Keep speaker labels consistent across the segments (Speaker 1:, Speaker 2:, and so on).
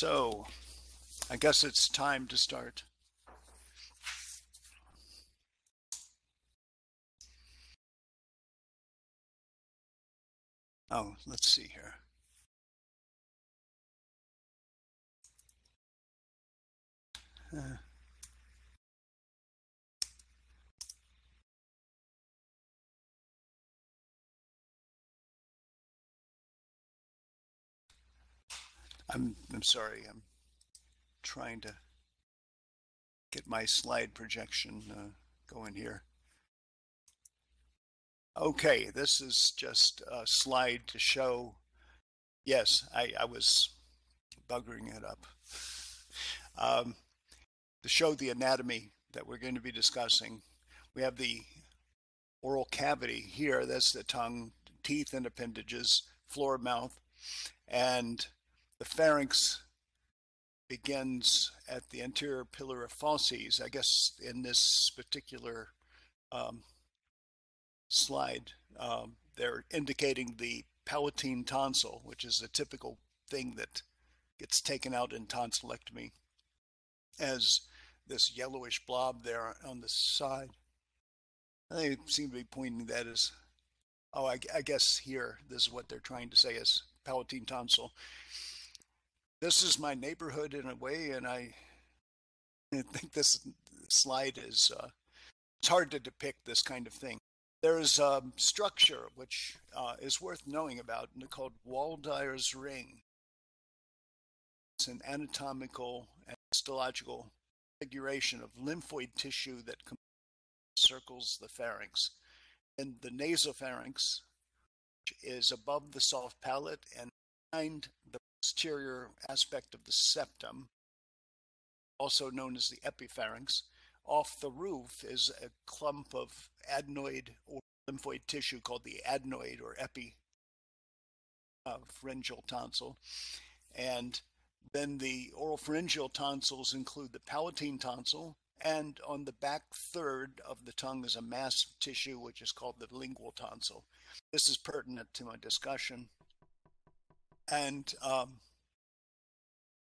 Speaker 1: So, I guess it's time to start. Oh, let's see here. Uh, I'm I'm sorry. I'm trying to get my slide projection uh, going here. Okay, this is just a slide to show. Yes, I, I was buggering it up. Um, to show the anatomy that we're going to be discussing, we have the oral cavity here. That's the tongue, teeth and appendages, floor mouth, and the pharynx begins at the anterior pillar of fauces. I guess in this particular um, slide, um, they're indicating the palatine tonsil, which is a typical thing that gets taken out in tonsillectomy as this yellowish blob there on the side. They seem to be pointing that as, oh, I, I guess here, this is what they're trying to say is palatine tonsil this is my neighborhood in a way, and I, think this slide is uh, it's hard to depict this kind of thing. There's a structure which uh, is worth knowing about, called Waldeyer's ring. It's an anatomical and histological configuration of lymphoid tissue that circles the pharynx. And the nasopharynx which is above the soft palate and behind the posterior aspect of the septum, also known as the epipharynx. Off the roof is a clump of adenoid or lymphoid tissue called the adenoid or epi uh, pharyngeal tonsil. And then the oropharyngeal tonsils include the palatine tonsil, and on the back third of the tongue is a mass of tissue which is called the lingual tonsil. This is pertinent to my discussion. And um,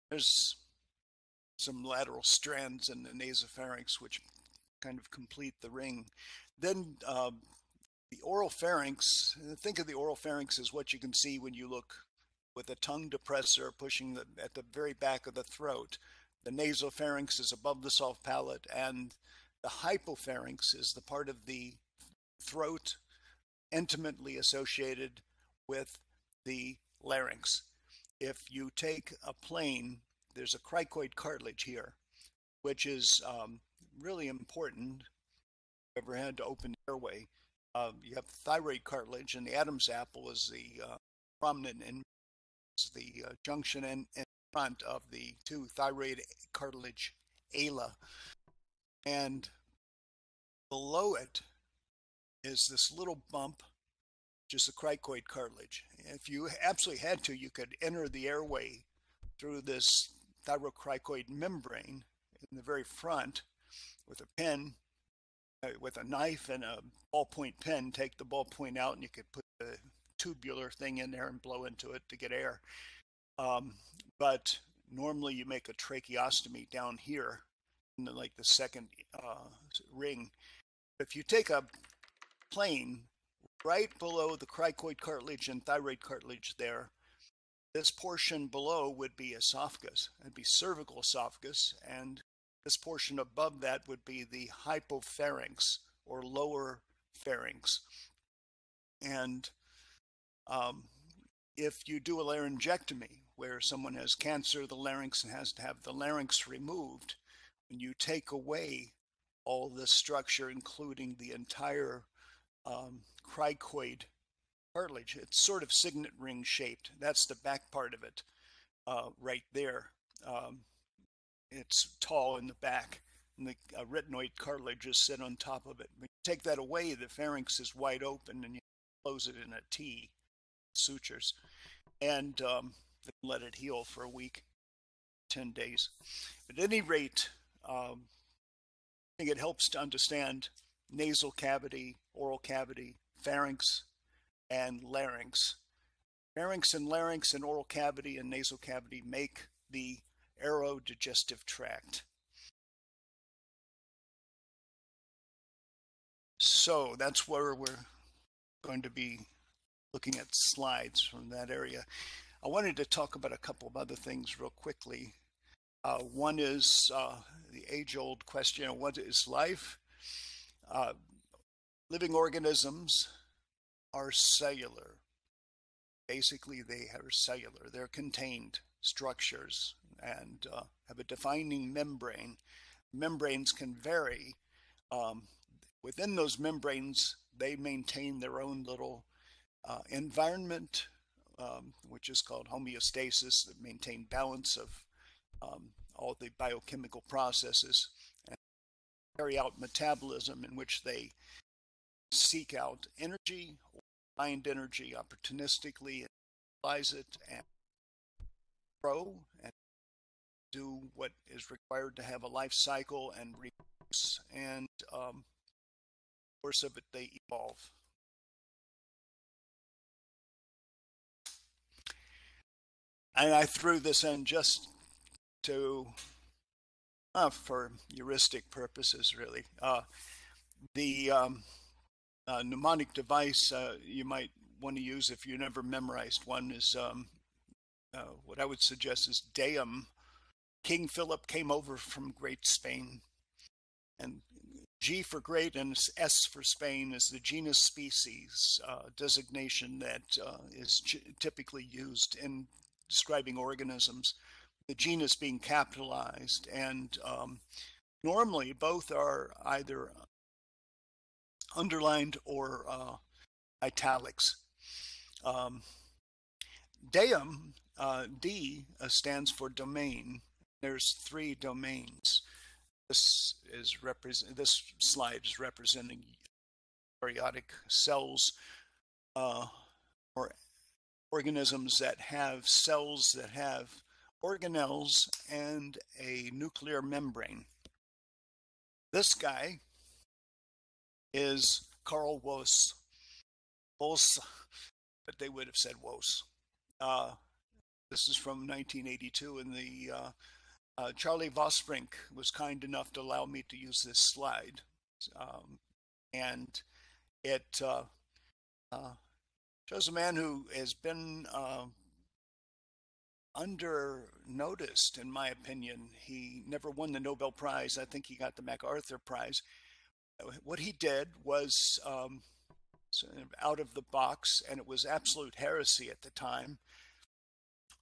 Speaker 1: there's some lateral strands in the nasopharynx which kind of complete the ring. Then um, the oral pharynx, think of the oral pharynx as what you can see when you look with a tongue depressor pushing the, at the very back of the throat. The nasopharynx is above the soft palate, and the hypopharynx is the part of the throat intimately associated with the larynx. If you take a plane, there's a cricoid cartilage here, which is um, really important. If you ever had to open the airway, uh, you have thyroid cartilage, and the Adam's apple is the uh, prominent in the uh, junction and, and front of the two thyroid cartilage ala. And below it is this little bump just the cricoid cartilage. If you absolutely had to, you could enter the airway through this thyrocricoid membrane in the very front with a pen, uh, with a knife and a ballpoint pen, take the ballpoint out and you could put the tubular thing in there and blow into it to get air. Um, but normally you make a tracheostomy down here in the, like the second uh, ring. If you take a plane right below the cricoid cartilage and thyroid cartilage there, this portion below would be esophagus. It'd be cervical esophagus, and this portion above that would be the hypopharynx or lower pharynx. And um, if you do a laryngectomy, where someone has cancer of the larynx and has to have the larynx removed, when you take away all this structure, including the entire um, cricoid cartilage. It's sort of signet ring shaped. That's the back part of it uh, right there. Um, it's tall in the back, and the uh, cartilage cartilages sit on top of it. When you take that away, the pharynx is wide open, and you close it in a T, sutures, and um, let it heal for a week, 10 days. But at any rate, um, I think it helps to understand nasal cavity, oral cavity, pharynx, and larynx. Pharynx and larynx and oral cavity and nasal cavity make the aerodigestive tract. So that's where we're going to be looking at slides from that area. I wanted to talk about a couple of other things real quickly. Uh, one is uh, the age-old question, what is life? Uh, living organisms are cellular. Basically, they are cellular. They're contained structures and uh, have a defining membrane. Membranes can vary. Um, within those membranes, they maintain their own little uh, environment, um, which is called homeostasis, that maintain balance of um, all the biochemical processes carry out metabolism in which they seek out energy, or find energy opportunistically, and utilize it, and grow and do what is required to have a life cycle and reproduce. And um, course of it, they evolve. And I threw this in just to, uh, for heuristic purposes, really. Uh, the um, uh, mnemonic device uh, you might want to use if you never memorized one is um, uh, what I would suggest is Deum. King Philip came over from Great Spain, and G for great and S for Spain is the genus species uh, designation that is typically used in describing organisms, the genus being capitalized. And um, normally both are either underlined or uh, italics. Um, uh, D uh, stands for domain. There's three domains. This is represent. This slide is representing eukaryotic cells uh, or organisms that have cells that have organelles and a nuclear membrane. This guy is Carl Woese. Woese, but they would have said Woese. Uh, this is from 1982 and the uh, uh, Charlie Vossbrinck was kind enough to allow me to use this slide. Um, and it uh, uh, shows a man who has been uh, under noticed, in my opinion. He never won the Nobel Prize. I think he got the MacArthur Prize. What he did was um, out of the box, and it was absolute heresy at the time,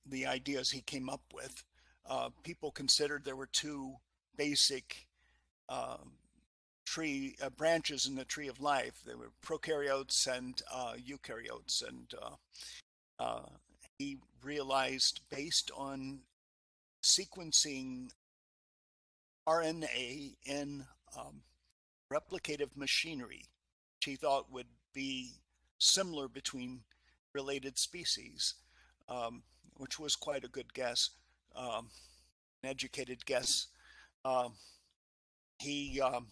Speaker 1: the ideas he came up with uh, people considered there were two basic uh, tree uh, branches in the tree of life. There were prokaryotes and uh, eukaryotes, and uh, uh, he realized based on sequencing RNA in um, replicative machinery, which he thought would be similar between related species, um, which was quite a good guess um, an educated guess. Uh, he um,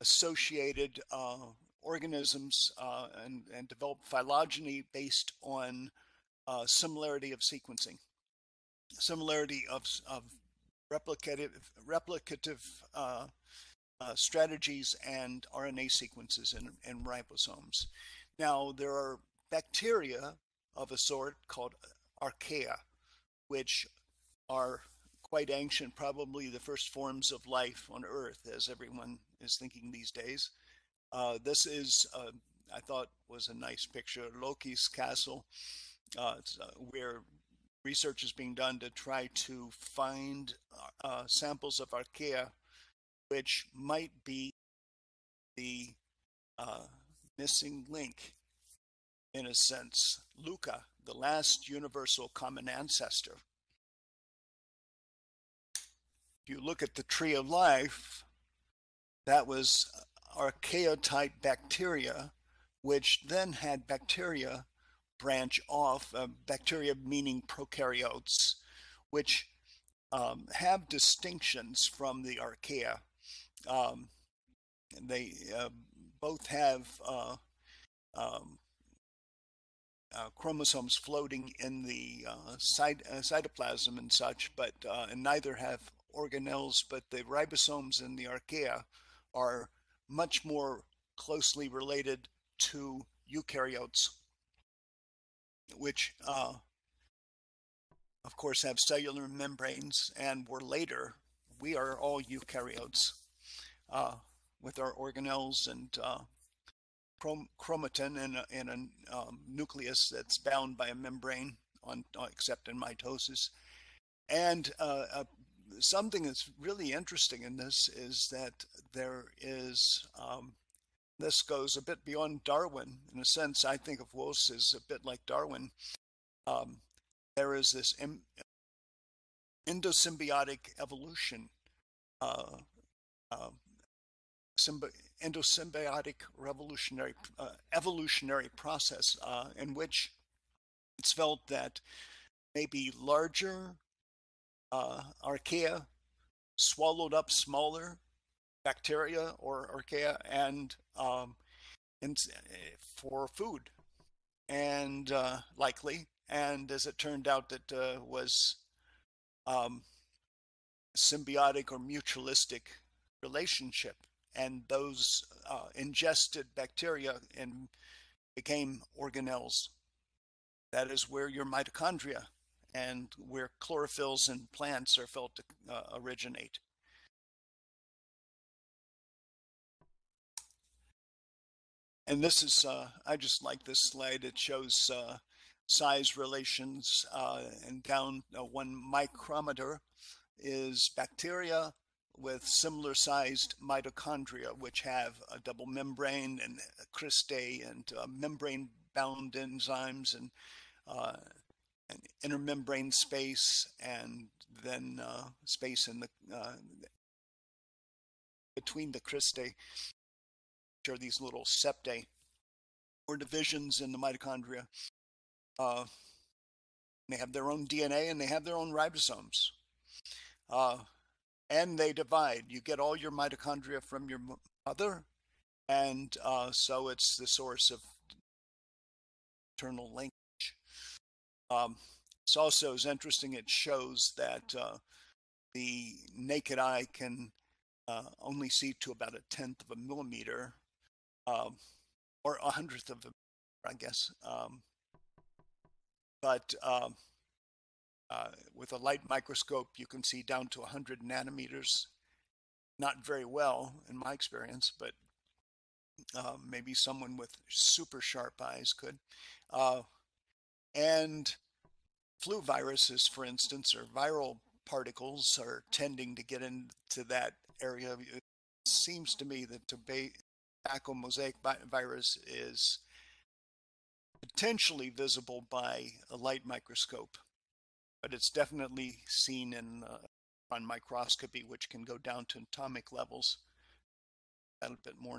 Speaker 1: associated uh, organisms uh, and, and, developed phylogeny based on uh, similarity of sequencing, similarity of, of replicative, replicative uh, uh, strategies and RNA sequences in, in ribosomes. Now, there are bacteria of a sort called archaea, which are quite ancient, probably the first forms of life on Earth, as everyone is thinking these days. Uh, this is, uh, I thought, was a nice picture. Loki's castle, uh, uh where research is being done to try to find uh, samples of archaea, which might be the uh, missing link, in a sense. Luca, the last universal common ancestor, if you look at the tree of life, that was archaeotype bacteria, which then had bacteria branch off, uh, bacteria meaning prokaryotes, which um, have distinctions from the archaea. Um, they uh, both have uh, um, uh, chromosomes floating in the uh, uh, cytoplasm and such, but and neither have organelles, but the ribosomes in the archaea are much more closely related to eukaryotes, which uh, of course have cellular membranes and were later, we are all eukaryotes uh, with our organelles and uh, chrom chromatin in a, in a um, nucleus that's bound by a membrane on, uh, except in mitosis. And uh, uh, something that's really interesting in this is that there is um, this goes a bit beyond Darwin. In a sense, I think of Woese as a bit like Darwin. Um, there is this endosymbiotic evolution, uh, uh, endosymbiotic revolutionary uh, evolutionary process uh, in which it's felt that maybe larger uh, archaea swallowed up smaller bacteria or archaea and um, and for food. And uh, likely and as it turned out that uh, was um, symbiotic or mutualistic relationship. And those uh, ingested bacteria and became organelles. That is where your mitochondria and where chlorophylls in plants are felt to uh, originate And this is, uh, I just like this slide. It shows uh, size relations uh, and down uh, one micrometer is bacteria with similar sized mitochondria, which have a double membrane and cristae and uh, membrane bound enzymes and, uh, and intermembrane space and then space in the between the cristae are these little septae or divisions in the mitochondria. Uh, they have their own DNA and they have their own ribosomes. Uh, and they divide. You get all your mitochondria from your mother, and uh, so it's the source of eternal linkage. Um, it's also is interesting. It shows that uh, the naked eye can uh, only see to about a tenth of a millimeter um, or a hundredth of a, I guess. Um, but um, uh, with a light microscope, you can see down to 100 nanometers. Not very well, in my experience, but uh, maybe someone with super sharp eyes could. Uh, and flu viruses, for instance, or viral particles are tending to get into that area. It seems to me that to tobacco mosaic virus is potentially visible by a light microscope, but it's definitely seen in uh, on microscopy, which can go down to atomic levels. A little bit more.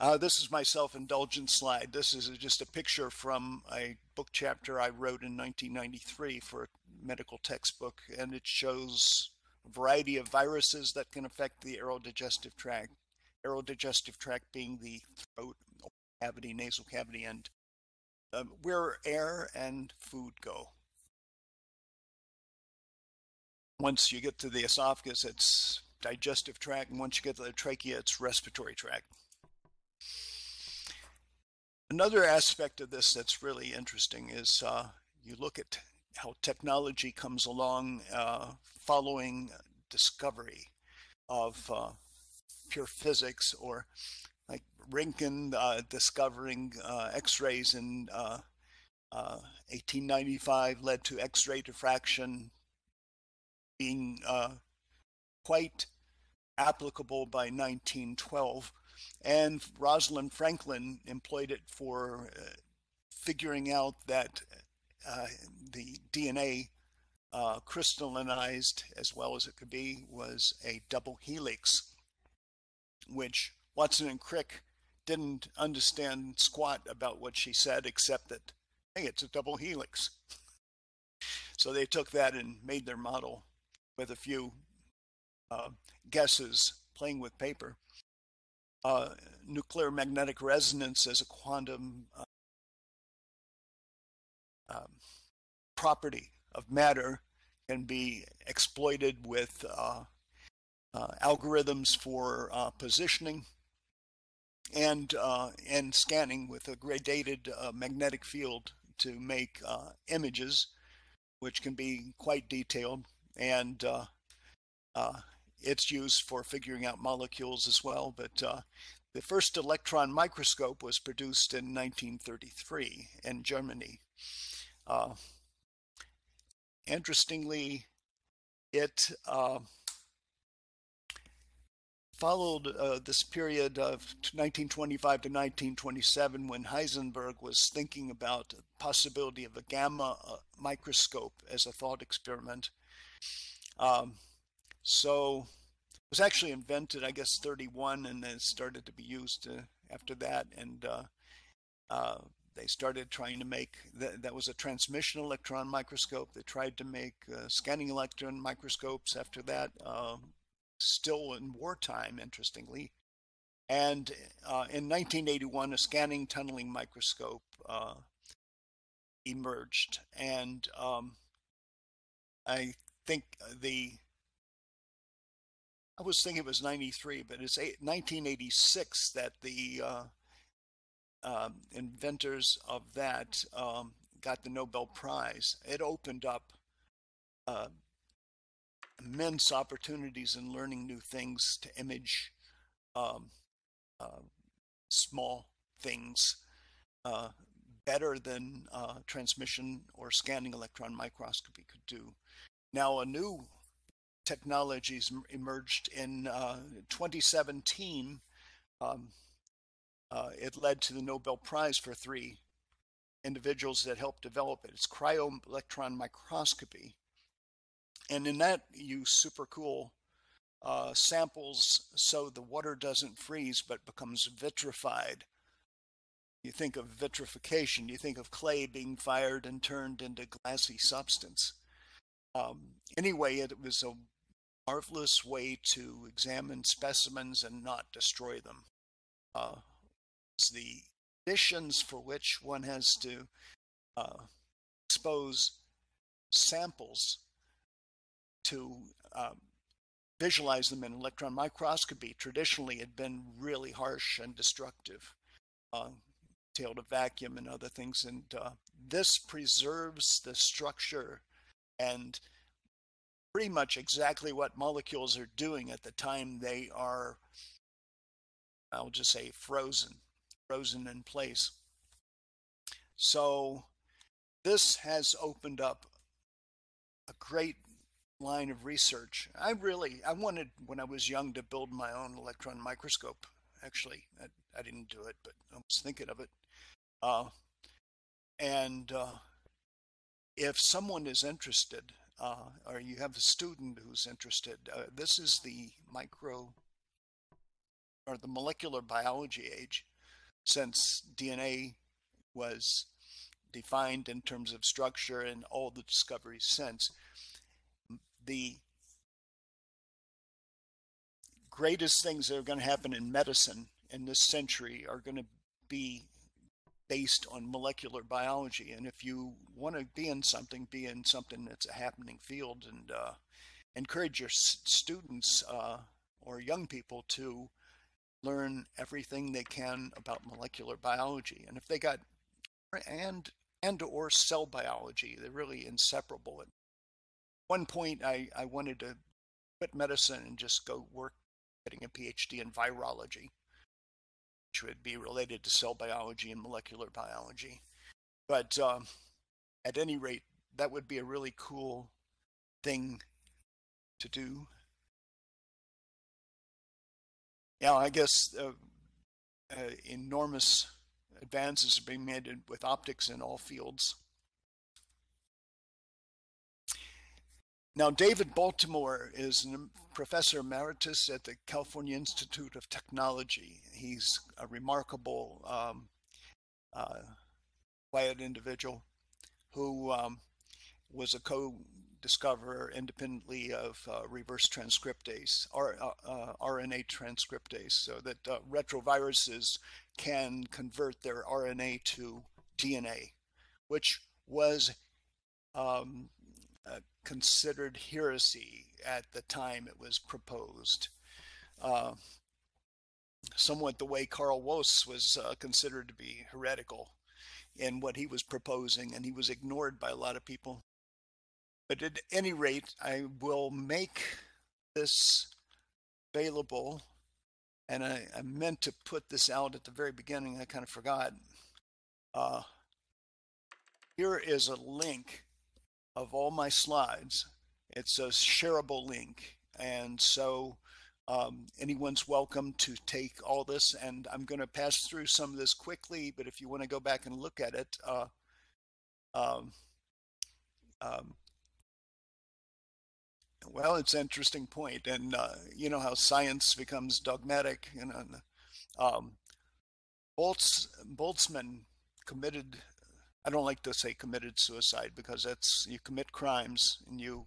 Speaker 1: Uh, this is my self-indulgent slide. This is just a picture from a book chapter I wrote in 1993 for a medical textbook, and it shows variety of viruses that can affect the aerodigestive tract. Aerodigestive tract being the throat, cavity, nasal cavity, and um, where air and food go. Once you get to the esophagus, it's digestive tract, and once you get to the trachea, it's respiratory tract. Another aspect of this that's really interesting is uh, you look at how technology comes along uh, following discovery of uh, pure physics or like Röntgen uh, discovering uh, X-rays in 1895 uh, uh, led to X-ray diffraction being quite applicable by 1912 and Rosalind Franklin employed it for figuring out that uh, the DNA uh, crystallized as well as it could be was a double helix, which Watson and Crick didn't understand squat about what she said, except that, hey, it's a double helix. So they took that and made their model with a few uh, guesses playing with paper. Uh, nuclear magnetic resonance as a quantum uh, um, property of matter can be exploited with uh, uh, algorithms for uh, positioning and uh, and scanning with a gradated uh, magnetic field to make uh, images, which can be quite detailed, and it's used for figuring out molecules as well. But the first electron microscope was produced in 1933 in Germany. Interestingly, it uh, followed uh, this period of 1925 to 1927 when Heisenberg was thinking about the possibility of a gamma uh, microscope as a thought experiment. Um, so it was actually invented, I guess, 31, and then started to be used uh, after that. And uh, uh, they started trying to make that, that was a transmission electron microscope. They tried to make uh, scanning electron microscopes after that, uh, still in wartime, interestingly. And uh, in 1981, a scanning tunneling microscope uh, emerged. And um, I think the I was thinking it was 93, but it's 1986 that the uh, um, inventors of that um, got the Nobel Prize. It opened up uh, immense opportunities in learning new things to image um, uh, small things uh, better than uh, transmission or scanning electron microscopy could do. Now, a new technologies emerged in uh, 2017. Um, uh, it led to the Nobel Prize for three individuals that helped develop it. It's cryo-electron microscopy. And in that, you super cool uh, samples so the water doesn't freeze but becomes vitrified. You think of vitrification, you think of clay being fired and turned into glassy substance. Um, anyway, it was a marvelous way to examine specimens and not destroy them. Uh, the conditions for which one has to uh, expose samples to um, visualize them in electron microscopy traditionally had been really harsh and destructive, uh, tailed a vacuum and other things. And uh, this preserves the structure and pretty much exactly what molecules are doing at the time they are, I'll just say, frozen frozen in place. So this has opened up a great line of research. I really, I wanted when I was young to build my own electron microscope. Actually, I, I didn't do it, but I was thinking of it. Uh, and uh, if someone is interested, uh, or you have a student who's interested, uh, this is the micro or the molecular biology age since DNA was defined in terms of structure and all the discoveries since, the greatest things that are going to happen in medicine in this century are going to be based on molecular biology. And if you want to be in something, be in something that's a happening field and uh, encourage your students uh, or young people to learn everything they can about molecular biology. And if they got and and or cell biology, they're really inseparable. At one point, I, I wanted to quit medicine and just go work getting a PhD in virology, which would be related to cell biology and molecular biology. But um, at any rate, that would be a really cool thing to do. Yeah, I guess uh, uh, enormous advances are being made with optics in all fields. Now, David Baltimore is a professor emeritus at the California Institute of Technology. He's a remarkable, um, uh, quiet individual who um, was a co discover independently of uh, reverse transcriptase, or, uh, uh RNA transcriptase, so that uh, retroviruses can convert their RNA to DNA, which was um, uh, considered heresy at the time it was proposed. somewhat the way Carl Woese was considered to be heretical in what he was proposing, and he was ignored by a lot of people. But at any rate, I will make this available. And I, I meant to put this out at the very beginning. I kind of forgot. Uh, here is a link of all my slides. It's a shareable link. And so um, anyone's welcome to take all this. And I'm going to pass through some of this quickly. But if you want to go back and look at it, uh, um, um, well, it's an interesting point, and uh, you know how science becomes dogmatic. You know, um, Boltz, Boltzmann committed. I don't like to say committed suicide because that's you commit crimes and you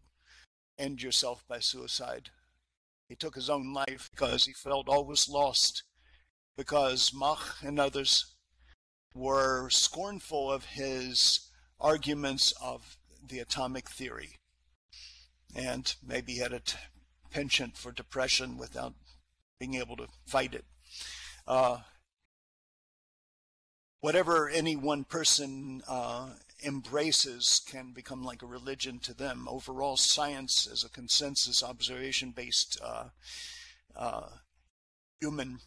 Speaker 1: end yourself by suicide. He took his own life because he felt all was lost, because Mach and others were scornful of his arguments of the atomic theory and maybe had a t- penchant for depression without being able to fight it. Uh, whatever any one person uh, embraces can become like a religion to them. Overall, science is a consensus observation based uh, uh, human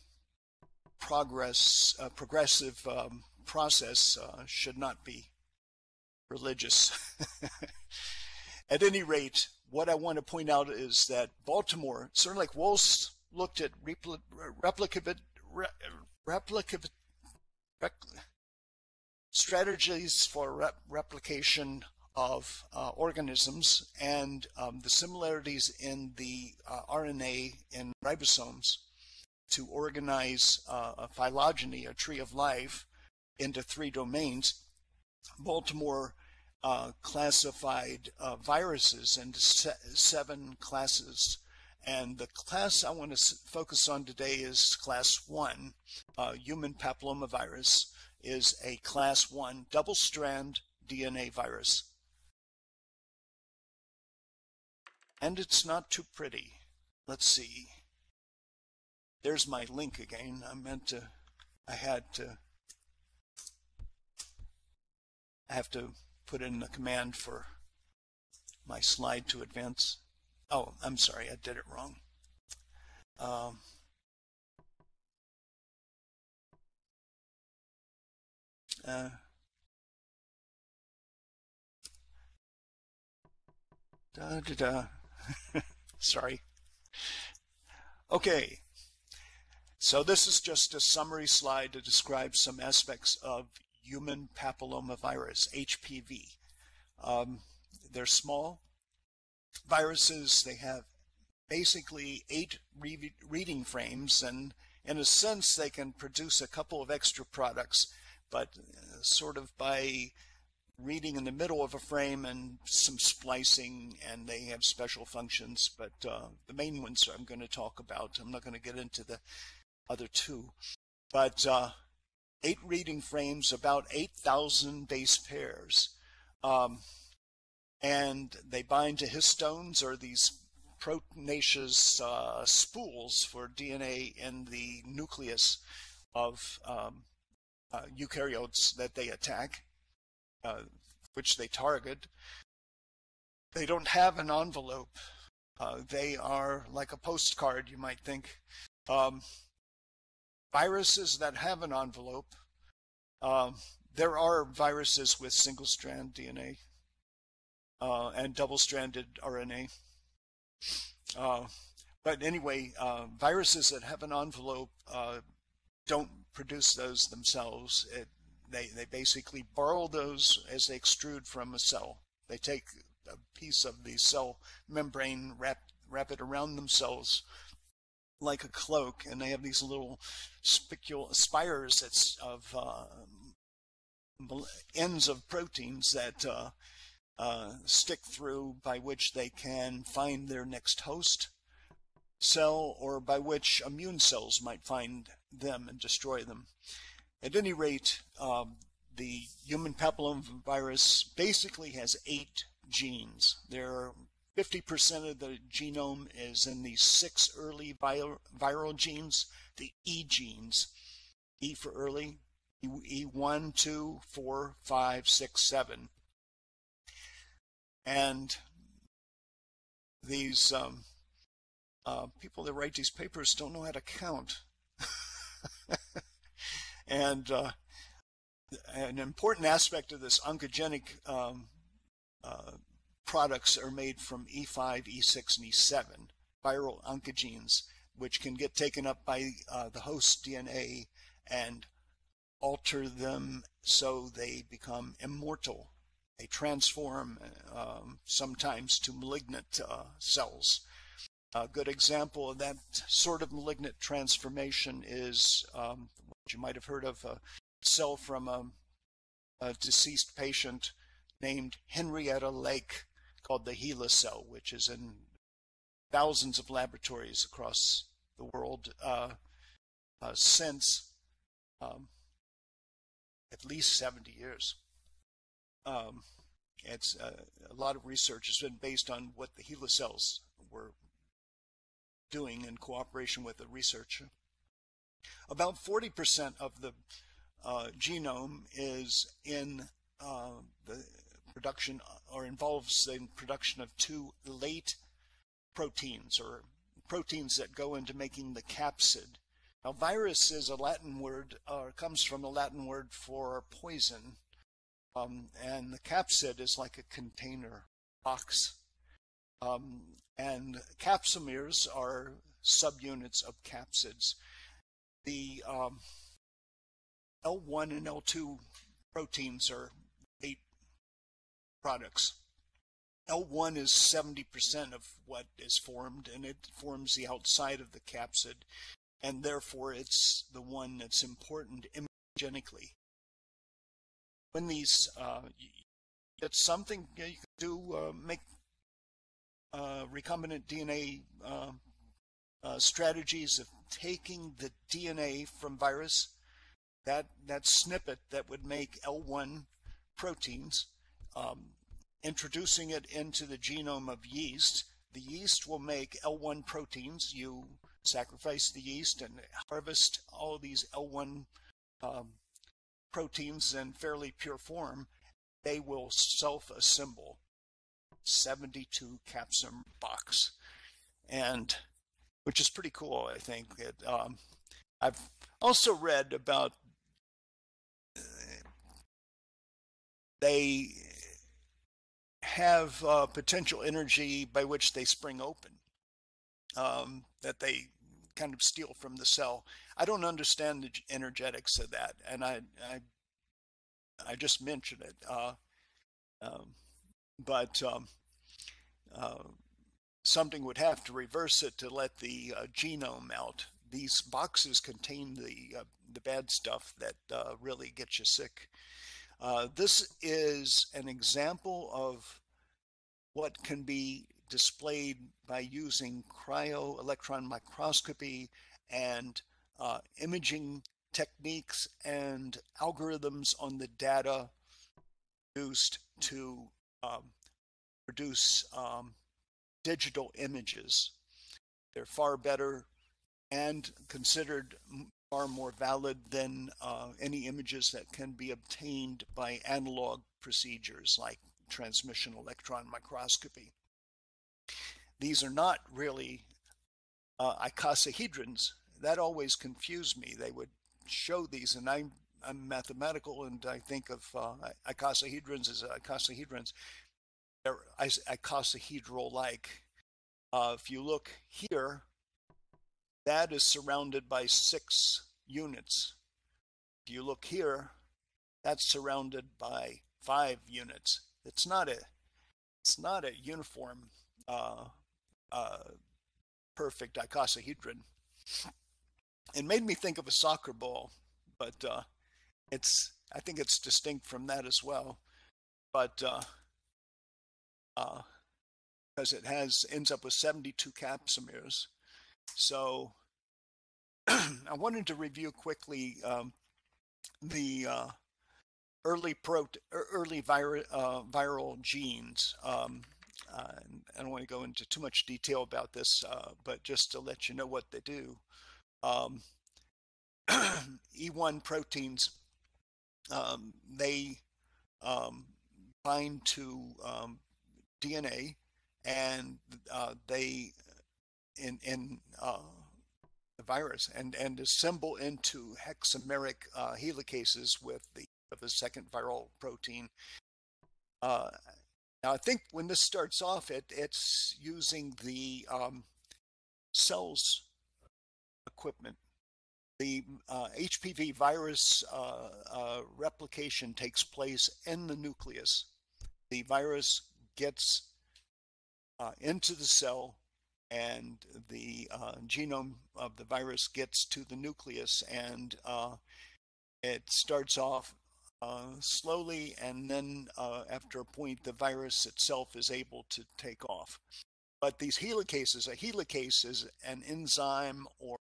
Speaker 1: progress, uh, progressive um, process uh, should not be religious. At any rate, what I want to point out is that Baltimore, certainly like Woese looked at repli- replicative, replicative, strategies for rep- replication of uh, organisms and um, the similarities in the uh, RNA in ribosomes to organize uh, a phylogeny, a tree of life, into three domains. Baltimore uh, classified uh, viruses into se seven classes. And the class I want to focus on today is class one. Uh, human papillomavirus is a class one double strand DNA virus. And it's not too pretty. Let's see. There's my link again. I meant to, I had to, I have to put in the command for my slide to advance. Oh, I'm sorry, I did it wrong. Um, uh, da da da. sorry. Okay. So this is just a summary slide to describe some aspects of human papillomavirus, HPV. Um, they're small viruses. They have basically eight re reading frames, and in a sense, they can produce a couple of extra products, but uh, sort of by reading in the middle of a frame and some splicing, and they have special functions. But uh, the main ones I'm going to talk about. I'm not going to get into the other two. But uh, eight reading frames, about 8,000 base pairs. Um, and they bind to histones or these proteinaceous uh, spools for DNA in the nucleus of um, uh, eukaryotes that they attack, uh, which they target. They don't have an envelope. Uh, they are like a postcard, you might think. Um, viruses that have an envelope. Um, there are viruses with single strand DNA uh, and double stranded RNA. Uh, but anyway, uh, viruses that have an envelope uh, don't produce those themselves. It, they, they basically borrow those as they extrude from a cell. They take a piece of the cell membrane, wrap, wrap it around themselves, like a cloak, and they have these little spicule spires that's of uh, ends of proteins that uh, uh, stick through by which they can find their next host cell or by which immune cells might find them and destroy them. At any rate, um, the human papillomavirus basically has eight genes. There are 50% of the genome is in these six early viral genes, the E genes. E for early, E1, 2, 4, 5, 6, 7. And these um, uh, people that write these papers don't know how to count. and uh, an important aspect of this oncogenic um, uh, products are made from E5, E6, and E7, viral oncogenes, which can get taken up by uh, the host DNA and alter them so they become immortal. They transform um, sometimes to malignant uh, cells. A good example of that sort of malignant transformation is um, what you might have heard of a cell from a, a deceased patient named Henrietta Lake called the HeLa cell, which is in thousands of laboratories across the world uh, uh, since um, at least 70 years. Um, it's uh, a lot of research has been based on what the HeLa cells were doing in cooperation with the researcher. About 40% of the uh, genome is in uh, the production or involves the production of two late proteins or proteins that go into making the capsid. Now, virus is a Latin word, or comes from a Latin word for poison, um, and the capsid is like a container box. Um, and capsomeres are subunits of capsids. The um, L1 and L2 proteins are products. L1 is 70% of what is formed, and it forms the outside of the capsid, and therefore it's the one that's important immunogenically. When these, uh, it's something you can do, uh, make uh, recombinant DNA uh, uh, strategies of taking the DNA from virus, that, that snippet that would make L1 proteins, um, introducing it into the genome of yeast. The yeast will make L1 proteins. You sacrifice the yeast and harvest all these L1 um, proteins in fairly pure form. They will self-assemble 72 capsum box, and which is pretty cool. I think it, um, I've also read about uh, they have uh, potential energy by which they spring open, um, that they kind of steal from the cell. I don't understand the energetics of that, and I I, I just mentioned it. Uh, um, but um, uh, something would have to reverse it to let the uh, genome out. These boxes contain the uh, the bad stuff that uh, really gets you sick. Uh, this is an example of what can be displayed by using cryo-electron microscopy and uh, imaging techniques and algorithms on the data used to um, produce um, digital images. They're far better and considered far more valid than uh, any images that can be obtained by analog procedures like transmission electron microscopy. These are not really uh, icosahedrons. That always confused me. They would show these, and I'm, I'm mathematical, and I think of uh, icosahedrons as icosahedrons. They're icosahedral-like. Uh, if you look here, that is surrounded by six units. If you look here, that's surrounded by five units. It's not a, it's not a uniform, uh, uh, perfect icosahedron. It made me think of a soccer ball, but uh, it's, I think it's distinct from that as well. But uh, because uh, it has ends up with 72 capsomeres. So I wanted to review quickly um, the uh, early pro early vir uh, viral genes. Um, uh, I don't want to go into too much detail about this, uh, but just to let you know what they do. Um, E1 proteins, um, they um, bind to um, DNA and uh, they in in uh, virus and and assemble into hexameric uh, helicases with the of the second viral protein. Uh, now, I think when this starts off, it it's using the um, cells equipment. The uh, HPV virus uh, uh, replication takes place in the nucleus. The virus gets uh, into the cell, and the uh, genome of the virus gets to the nucleus, and uh, it starts off uh, slowly, and then uh, after a point, the virus itself is able to take off. But these helicases, a helicase is an enzyme or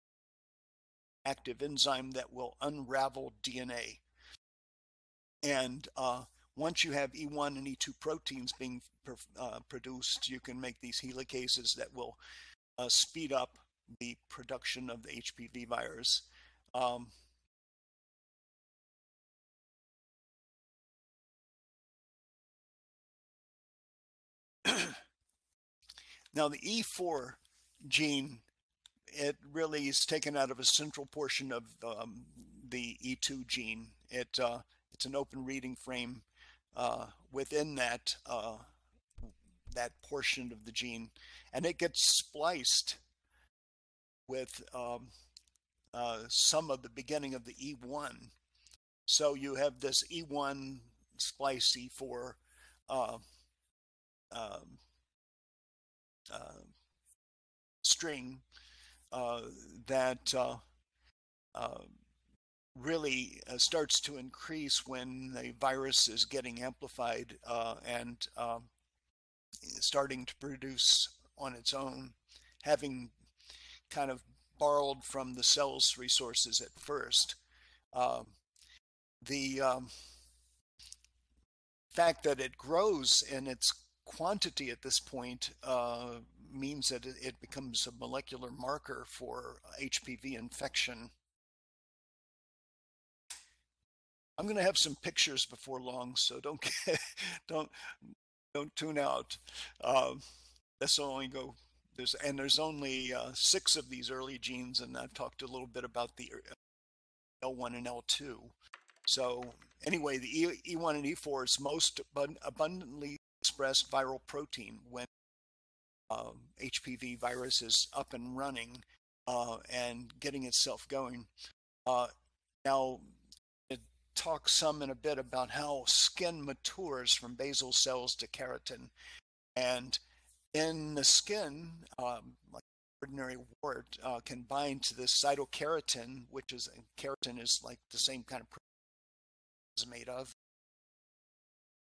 Speaker 1: active enzyme that will unravel DNA. And uh, once you have E1 and E2 proteins being uh, produced, you can make these helicases that will uh, speed up the production of the HPV virus. Um, now the E4 gene, it really is taken out of a central portion of um, the E2 gene. It uh, it's an open reading frame uh, within that uh, that portion of the gene, and it gets spliced with um, uh, some of the beginning of the E1. So you have this E1 splice E4 um, uh, string uh, that uh, uh, really starts to increase when the virus is getting amplified and um, starting to produce on its own, having kind of borrowed from the cell's resources at first. Uh, the um, fact that it grows in its quantity at this point uh, means that it, becomes a molecular marker for HPV infection. I'm going to have some pictures before long, so don't get, don't don't tune out. Uh, that's only go there's and there's only uh, six of these early genes, and I've talked a little bit about the uh, L1 and L2. So anyway, the e, E1 and E4 is most abundantly expressed viral protein when um, HPV virus is up and running uh, and getting itself going. Uh, now, it talks some in a bit about how skin matures from basal cells to keratin. And in the skin, um, like ordinary wart, uh, can bind to this cytokeratin, which is keratin is like the same kind of is made of.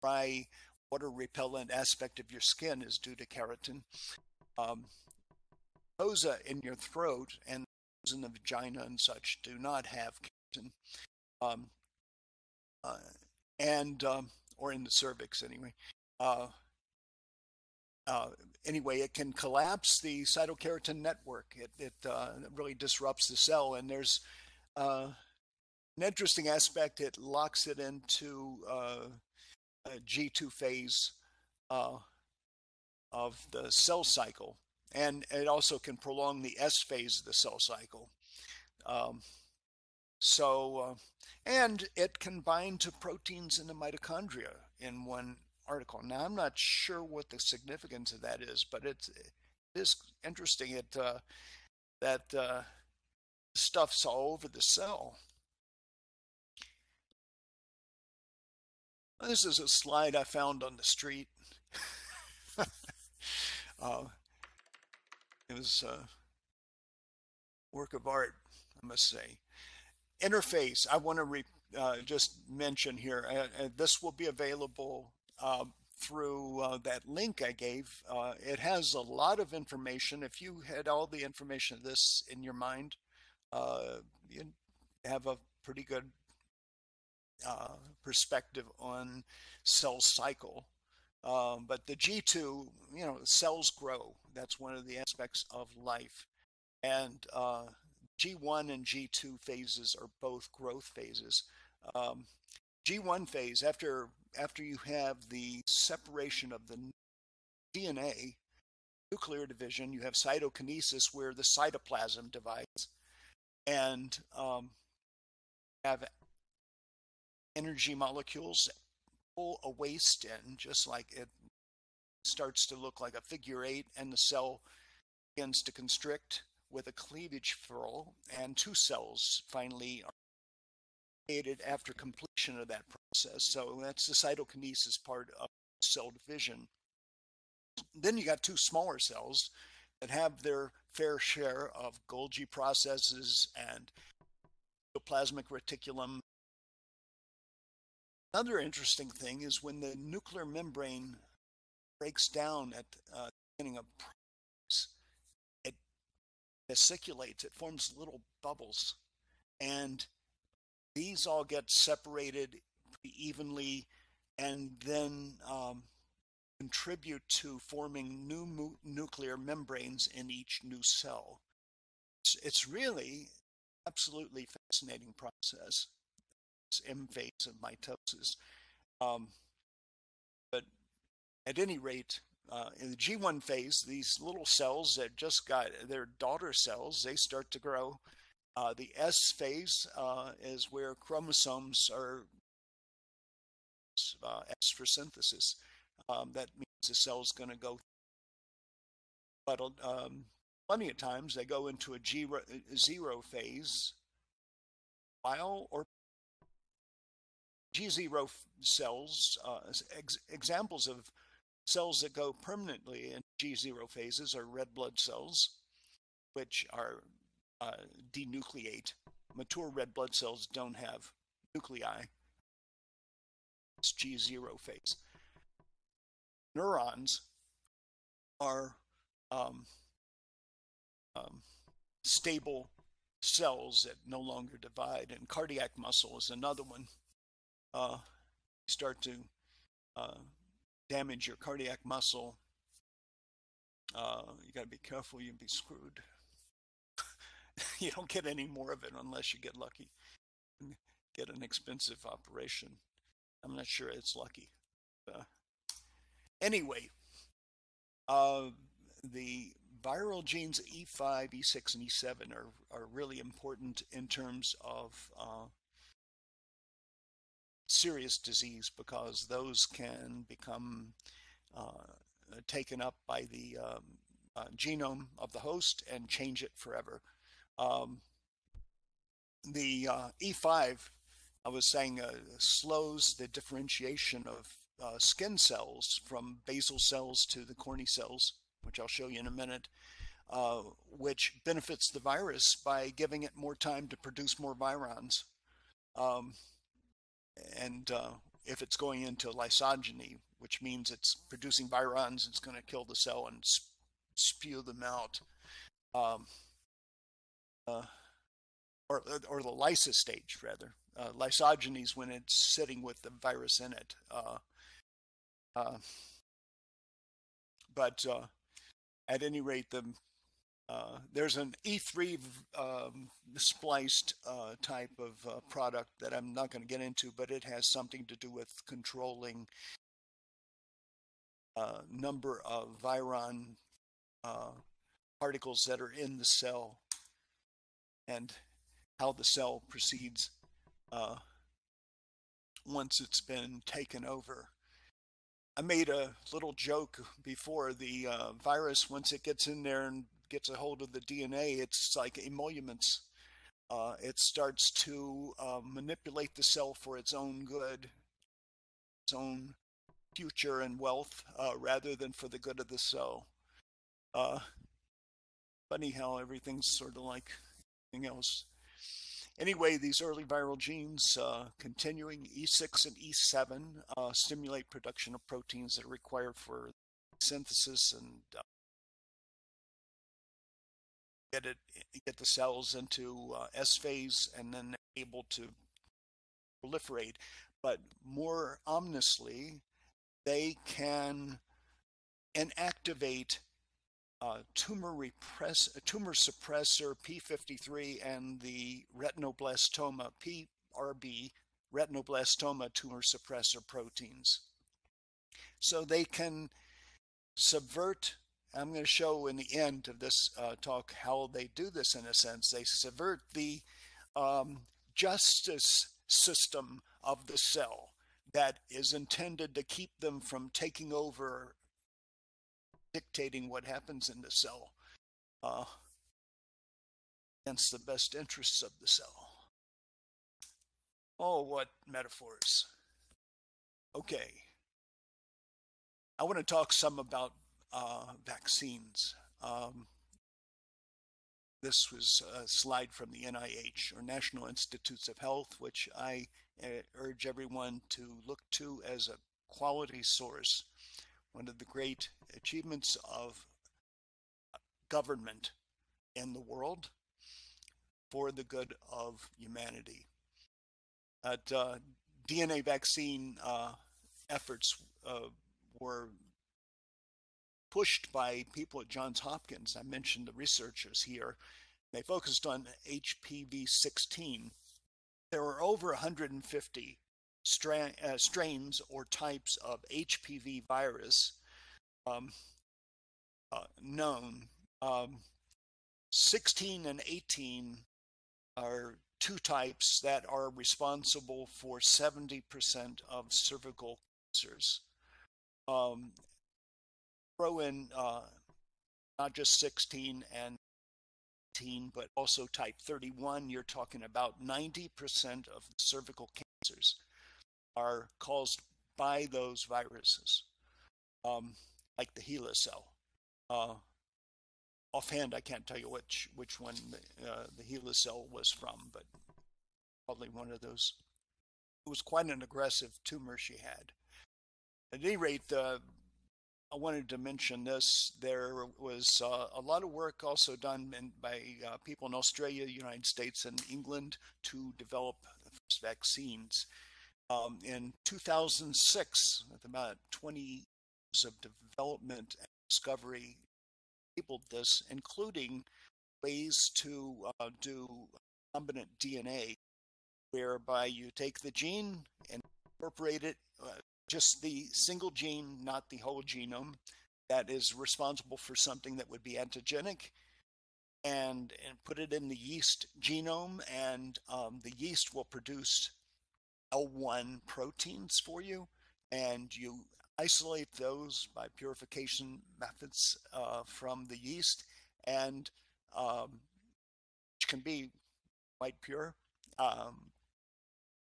Speaker 1: Dry water repellent aspect of your skin is due to keratin. Um, in your throat and in the vagina and such do not have keratin. Um, uh, and um, or in the cervix anyway. Uh, uh, anyway, it can collapse the cytokeratin network. It, it uh, really disrupts the cell, and there's uh, an interesting aspect. It locks it into uh, G2 phase uh, of the cell cycle. And it also can prolong the S phase of the cell cycle. Um, so, uh, and it can bind to proteins in the mitochondria in one article. Now, I'm not sure what the significance of that is, but it's, it is interesting it, uh, that uh, stuff's all over the cell. This is a slide I found on the street. uh, it was a work of art, I must say. Interface, I want to uh, just mention here, uh, uh, this will be available um, through uh, that link I gave. Uh, it has a lot of information. If you had all the information of this in your mind, uh, you have a pretty good uh, perspective on cell cycle. Um, but the G2, you know, cells grow. That's one of the aspects of life. And uh, G1 and G2 phases are both growth phases. Um, G1 phase, after after you have the separation of the DNA, nuclear division, you have cytokinesis where the cytoplasm divides, and um, have energy molecules pull a waist in, just like it starts to look like a figure eight, and the cell begins to constrict with a cleavage furrow, and two cells finally are created after completion of that process. So that's the cytokinesis part of cell division. Then you got two smaller cells that have their fair share of Golgi processes and plasmic reticulum. Another interesting thing is when the nuclear membrane breaks down at uh, beginning of vesiculates, it forms little bubbles. And these all get separated evenly and then um, contribute to forming new mu- nuclear membranes in each new cell. It's, it's really absolutely fascinating process. M phase of mitosis. Um, but at any rate, uh, in the G1 phase, these little cells that just got their daughter cells, they start to grow. Uh, the S phase uh, is where chromosomes are uh, S for synthesis. Um, that means the cell is going to go. But um, plenty of times they go into a G zero phase, while or G0 cells, uh, ex examples of cells that go permanently in G0 phases are red blood cells, which are uh, denucleate. Mature red blood cells don't have nuclei. It's G0 phase. Neurons are um, um, stable cells that no longer divide, and cardiac muscle is another one. Uh, start to uh, damage your cardiac muscle. Uh, you got to be careful, you'll be screwed. you don't get any more of it unless you get lucky. Get an expensive operation. I'm not sure it's lucky. Uh, anyway, uh, the viral genes E5, E6, and E7 are, are really important in terms of uh, serious disease because those can become uh, taken up by the um, uh, genome of the host and change it forever. Um, the uh, E5, I was saying, uh, slows the differentiation of uh, skin cells from basal cells to the corny cells, which I'll show you in a minute, uh, which benefits the virus by giving it more time to produce more virons. Um, and uh, if it's going into lysogeny, which means it's producing virons, it's going to kill the cell and spew them out. Um, uh, or, or the lysis stage, rather. Uh, lysogeny is when it's sitting with the virus in it. Uh, uh, but uh, at any rate, the uh, there's an E3 um, spliced uh, type of uh, product that I'm not going to get into, but it has something to do with controlling a number of viron uh, particles that are in the cell and how the cell proceeds uh, once it's been taken over. I made a little joke before the uh, virus, once it gets in there and gets a hold of the DNA, it's like emoluments. Uh, it starts to uh, manipulate the cell for its own good, its own future and wealth, uh, rather than for the good of the cell. Uh, funny how everything's sort of like anything else. anyway, these early viral genes, uh, continuing E6 and E7, uh, stimulate production of proteins that are required for synthesis and uh, get it get the cells into uh, S phase and then able to proliferate. But more ominously, they can inactivate uh, tumor repress tumor suppressor P53 and the retinoblastoma PRB retinoblastoma tumor suppressor proteins. So they can subvert I'm going to show in the end of this uh, talk how they do this in a sense. They subvert the um, justice system of the cell that is intended to keep them from taking over, dictating what happens in the cell uh, against the best interests of the cell. Oh, what metaphors. Okay. I want to talk some about uh, vaccines. Um, this was a slide from the NIH, or National Institutes of Health, which I uh, urge everyone to look to as a quality source. One of the great achievements of government in the world for the good of humanity. At uh, DNA vaccine uh, efforts uh, were pushed by people at Johns Hopkins. I mentioned the researchers here. They focused on HPV 16. There were over 150 stra- uh, strains or types of HPV virus um, uh, known. Um, 16 and 18 are two types that are responsible for 70% of cervical cancers. Um, throw in uh, not just 16 and 18, but also type 31, you're talking about 90% of cervical cancers are caused by those viruses, um, like the HeLa cell. Uh, offhand, I can't tell you which which one uh, the HeLa cell was from, but probably one of those. It was quite an aggressive tumor she had. At any rate, the I wanted to mention this. There was uh, a lot of work also done in, by uh, people in Australia, United States, and England to develop vaccines. Um, in 2006, with about 20 years of development and discovery, enabled this, including ways to uh, do recombinant DNA, whereby you take the gene and incorporate it uh, just the single gene, not the whole genome, that is responsible for something that would be antigenic, and, and put it in the yeast genome, and um, the yeast will produce L1 proteins for you, and you isolate those by purification methods uh, from the yeast, and um, which can be quite pure. Um,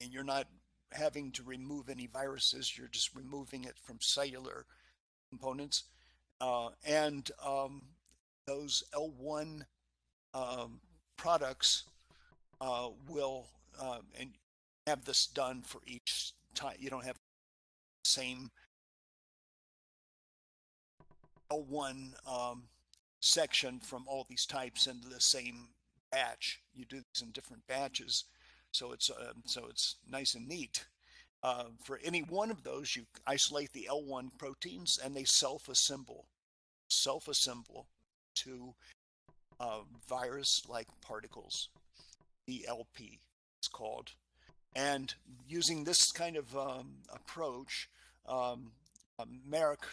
Speaker 1: and you're not having to remove any viruses. You're just removing it from cellular components. Uh, and um, those L1 um, products uh, will uh, and have this done for each time. You don't have the same L1 um, section from all these types into the same batch. You do this in different batches. So it's uh, so it's nice and neat. Uh, for any one of those, you isolate the L1 proteins and they self-assemble, self-assemble to uh, virus-like particles. VLP it's called. And using this kind of um, approach, um, uh, Merck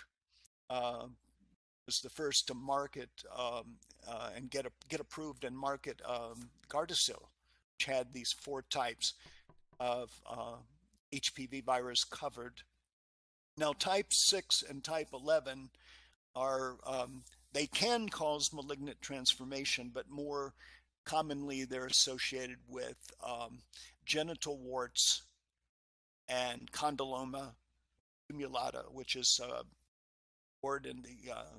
Speaker 1: uh, was the first to market um, uh, and get a, get approved and market um, Gardasil, which had these four types of uh, HPV virus covered. Now, type 6 and type 11 are, um, they can cause malignant transformation, but more commonly they're associated with um, genital warts and condyloma acuminata, which is a wart in the uh,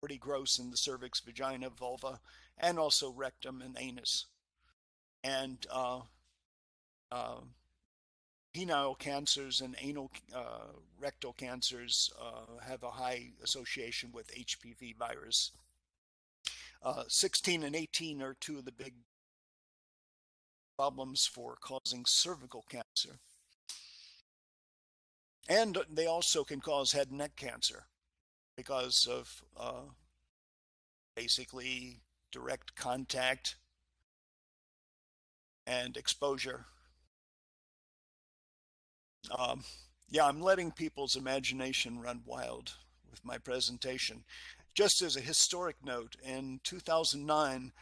Speaker 1: pretty gross in the cervix, vagina, vulva, and also rectum and anus. And uh, uh, penile cancers and anal uh, rectal cancers uh, have a high association with HPV virus. Uh, 16 and 18 are two of the big problems for causing cervical cancer. And they also can cause head and neck cancer because of uh, basically direct contact and exposure. Um, yeah, I'm letting people's imagination run wild with my presentation. Just as a historic note, in 2009,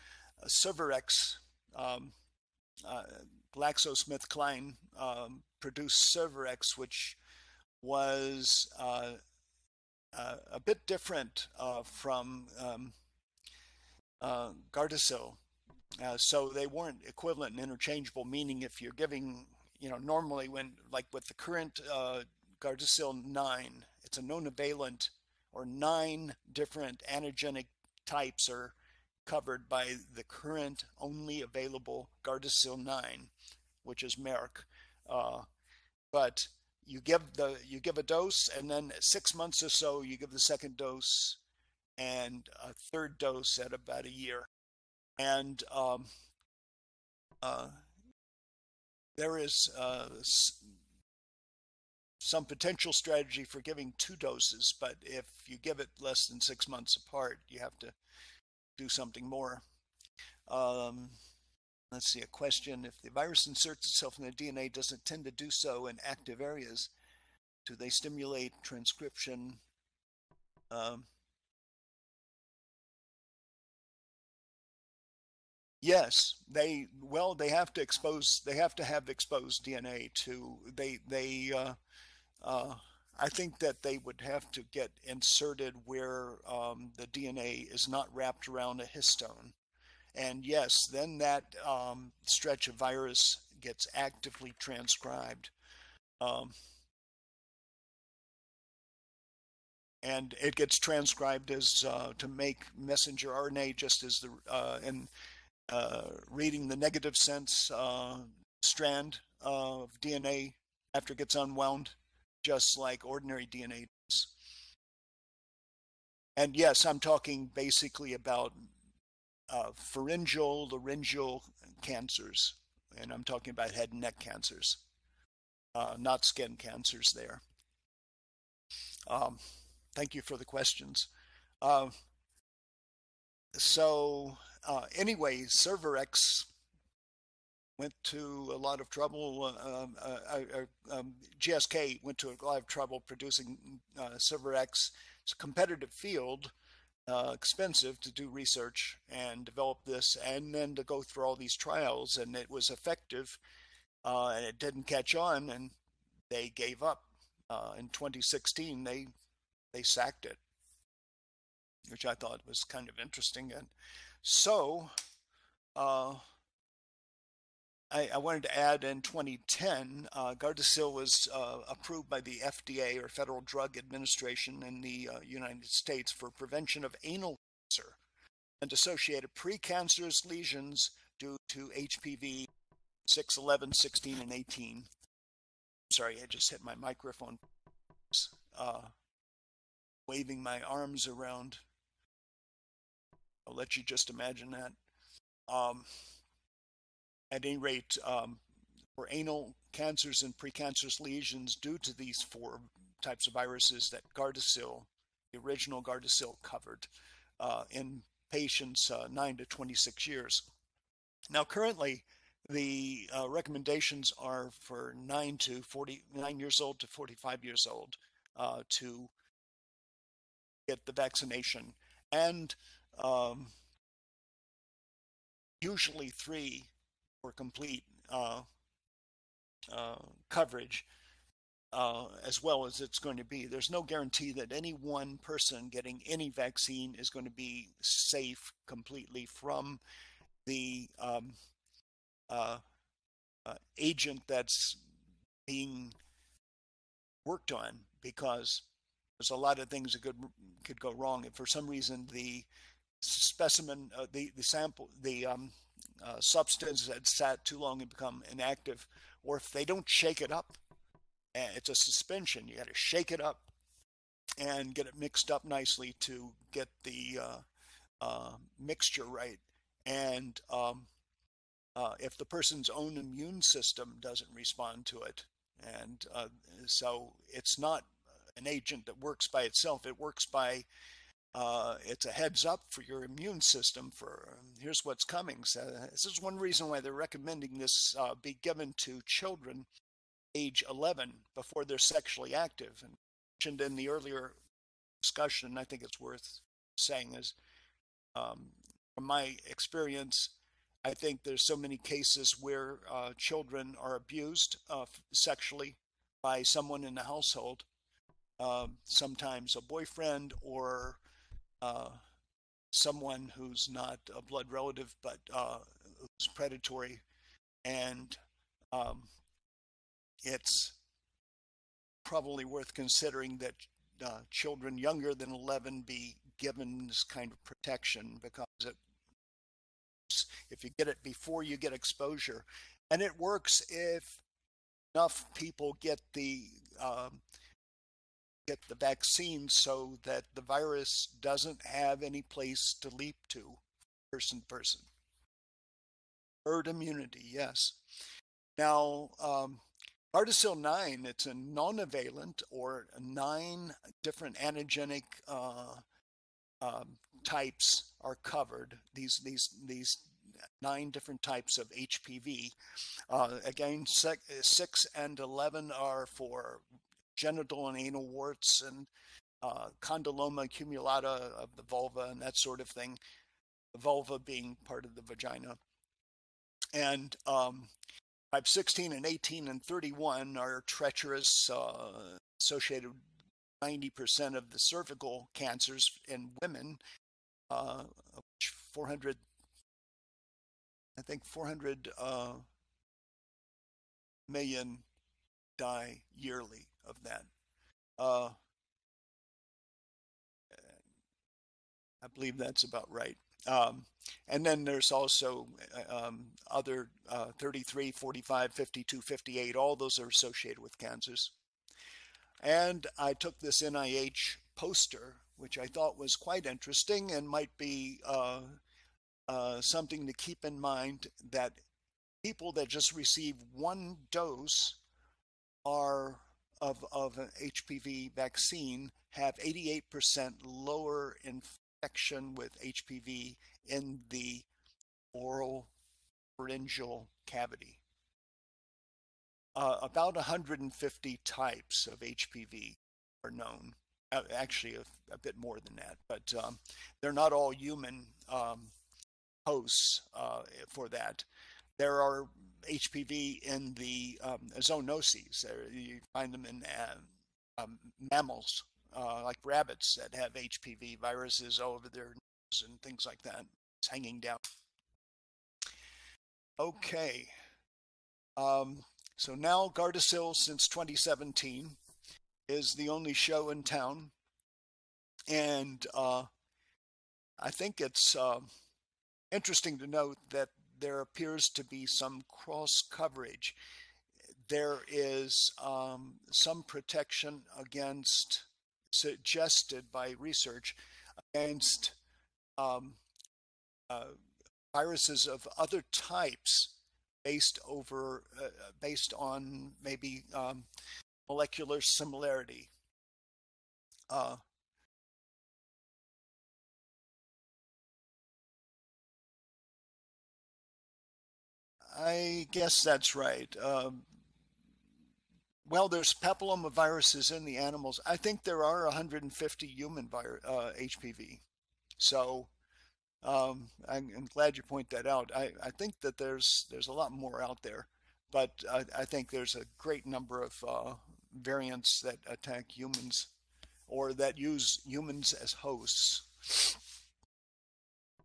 Speaker 1: uh, Cervarix, um, uh, GlaxoSmithKline um, produced Cervarix, which was uh, uh, a bit different uh, from um, uh, Gardasil. Uh, so they weren't equivalent and interchangeable, meaning if you're giving, you know, normally when, like with the current uh, Gardasil 9, it's a nonavalent or nine different antigenic types are covered by the current only available Gardasil 9, which is Merck. Uh, but you give the you give a dose, and then six months or so you give the second dose, and a third dose at about a year, and um, uh, there is uh, some potential strategy for giving two doses, but if you give it less than six months apart, you have to do something more. Um, let's see, a question. If the virus inserts itself in the DNA, does it tend to do so in active areas? Do they stimulate transcription? Um, yes, they, well, they have to expose, they have to have exposed DNA to, they, they, uh, uh, I think that they would have to get inserted where um, the DNA is not wrapped around a histone. And yes, then that um, stretch of virus gets actively transcribed. Um, and it gets transcribed as uh, to make messenger RNA just as the uh, in uh, reading the negative sense uh, strand of DNA after it gets unwound just like ordinary DNA does. And yes, I'm talking basically about uh, pharyngeal, laryngeal cancers, and I'm talking about head and neck cancers, uh, not skin cancers there. Um, thank you for the questions. Uh, so uh, anyway, Cervarix went to a lot of trouble. Uh, um, uh, uh, um, GSK went to a lot of trouble producing uh, Cervarix. It's a competitive field, uh, expensive to do research and develop this, and then to go through all these trials. And it was effective, uh, and it didn't catch on, and they gave up. in 2016, they they sacked it, which I thought was kind of interesting. And so. I, I, wanted to add in 2010, uh, Gardasil was uh, approved by the FDA or Federal Drug Administration in the uh, United States for prevention of anal cancer and associated precancerous lesions due to HPV 6, 11, 16, and 18. Sorry, I just hit my microphone. Uh, waving my arms around. I'll let you just imagine that. Um, at any rate, um, for anal cancers and precancerous lesions due to these four types of viruses that Gardasil, the original Gardasil, covered uh, in patients uh, 9 to 26 years. Now, currently, the uh, recommendations are for 9 to 49 years old to 45 years old uh, to get the vaccination. And um, usually three for complete uh, uh, coverage uh, as well as it's going to be. There's no guarantee that any one person getting any vaccine is going to be safe completely from the um, uh, uh, agent that's being worked on because there's a lot of things that could could go wrong if for some reason the specimen uh, the the sample the um, uh, substance had sat too long and become inactive, or if they don't shake it up, eh, it's a suspension. You got to shake it up and get it mixed up nicely to get the uh, uh, mixture right. And um, uh, if the person's own immune system doesn't respond to it, and uh, so it's not an agent that works by itself, it works by uh, it's a heads up for your immune system for um, here's what's coming. So this is one reason why they're recommending this uh, be given to children age 11 before they're sexually active. And mentioned in the earlier discussion, I think it's worth saying is um, from my experience, I think there's so many cases where uh, children are abused uh, sexually by someone in the household, um, sometimes a boyfriend or uh, someone who's not a blood relative but uh, who's predatory, and um, it's probably worth considering that uh, children younger than 11 be given this kind of protection because it, if you get it before you get exposure, and it works if enough people get the um, get the vaccine so that the virus doesn't have any place to leap to person to person. Herd immunity, yes. Now, um, Gardasil 9, it's a non-valent or nine different antigenic uh, um, types are covered. These, these, these nine different types of HPV. Uh, again, six, six and 11 are for genital and anal warts and uh, condyloma acuminata of the vulva and that sort of thing. The vulva being part of the vagina. And um, type 16 and 18 and 31 are treacherous, uh, associated 90% of the cervical cancers in women, uh, 400, I think 400 uh, million die yearly of that. Uh, I believe that's about right. Um, and then there's also uh, um, other uh, 33, 45, 52, 58, all those are associated with cancers. And I took this NIH poster, which I thought was quite interesting and might be uh, uh, something to keep in mind that people that just receive one dose are of, of an HPV vaccine have 88% lower infection with HPV in the oral pharyngeal cavity. Uh, about 150 types of HPV are known. Uh, actually, a, a, bit more than that, but um, they're not all human um, hosts uh, for that. There are HPV in the um, zoonoses. You find them in uh, um, mammals, uh, like rabbits that have HPV viruses over their nose and things like that. It's hanging down. Okay. Um, so now Gardasil since 2017 is the only show in town. And uh, I think it's uh, interesting to note that there appears to be some cross coverage. There is um, some protection against, suggested by research, against um, uh, viruses of other types based over uh, based on maybe um, molecular similarity. Uh, I guess that's right. Um, well, there's papillomaviruses in the animals. I think there are 150 human vir- uh, HPV. So um, I'm, I'm, glad you point that out. I, I, think that there's there's a lot more out there, but I, I think there's a great number of uh, variants that attack humans or that use humans as hosts.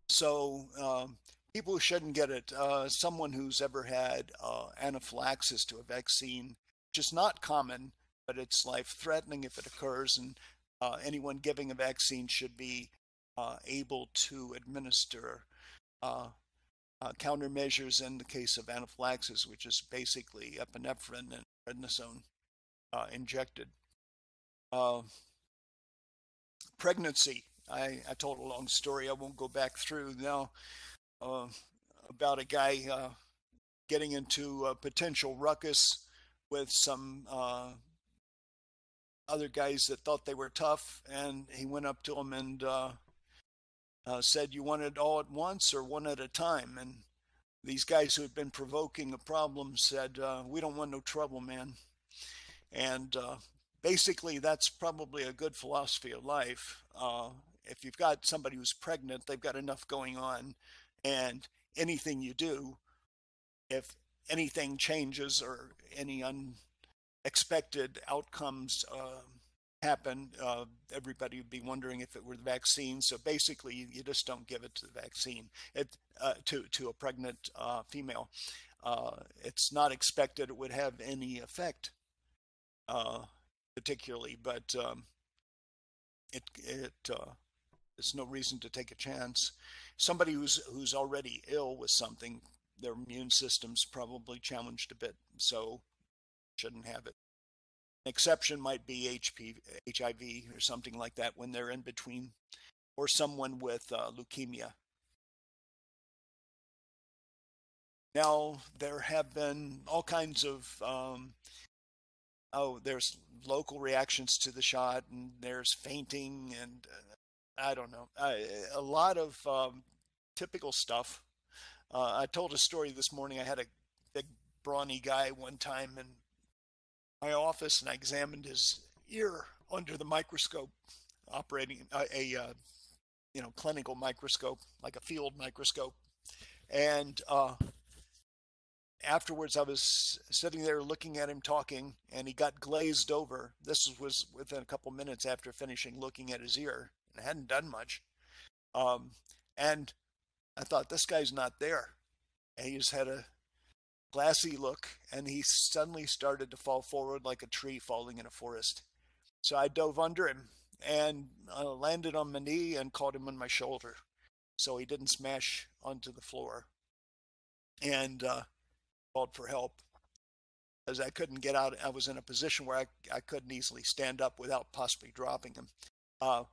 Speaker 1: So um, people who shouldn't get it, uh, someone who's ever had uh, anaphylaxis to a vaccine, which is not common, but it's life threatening if it occurs. And uh, anyone giving a vaccine should be uh, able to administer uh, uh, countermeasures in the case of anaphylaxis, which is basically epinephrine and prednisone injected. Pregnancy. I, I, told a long story. I won't go back through now uh, about a guy uh, getting into a potential ruckus with some uh, other guys that thought they were tough, and he went up to them and uh, said, You want it all at once or one at a time? And these guys who had been provoking a problem said, uh, We don't want no trouble, man. And uh, basically, that's probably a good philosophy of life. Uh, if you've got somebody who's pregnant, they've got enough going on, and anything you do, if anything changes or any unexpected outcomes, uh, happen, uh, everybody would be wondering if it were the vaccine. So basically, you, you just don't give it to the vaccine it, uh, to to a pregnant uh, female. Uh, it's not expected it would have any effect, uh, particularly, but um, it it there's no reason to take a chance. Somebody who's who's already ill with something, their immune system's probably challenged a bit, so shouldn't have it An exception might be HP, HIV or something like that when they're in between, or someone with uh, leukemia. Now, there have been all kinds of, um, oh, there's local reactions to the shot, and there's fainting, and uh, I don't know, uh, a lot of um, typical stuff. Uh, I told a story this morning. I had a big, brawny guy one time, in my office and I examined his ear under the microscope, operating a, a uh, you know clinical microscope, like a field microscope, and uh, afterwards I was sitting there looking at him talking, and he got glazed over. This was within a couple minutes after finishing looking at his ear, and I hadn't done much. Um, and I thought this guy's not there. And he just had a glassy look, and he suddenly started to fall forward like a tree falling in a forest. So I dove under him and uh, landed on my knee and caught him on my shoulder so he didn't smash onto the floor and uh, called for help as I couldn't get out. I was in a position where I, I couldn't easily stand up without possibly dropping him. Uh,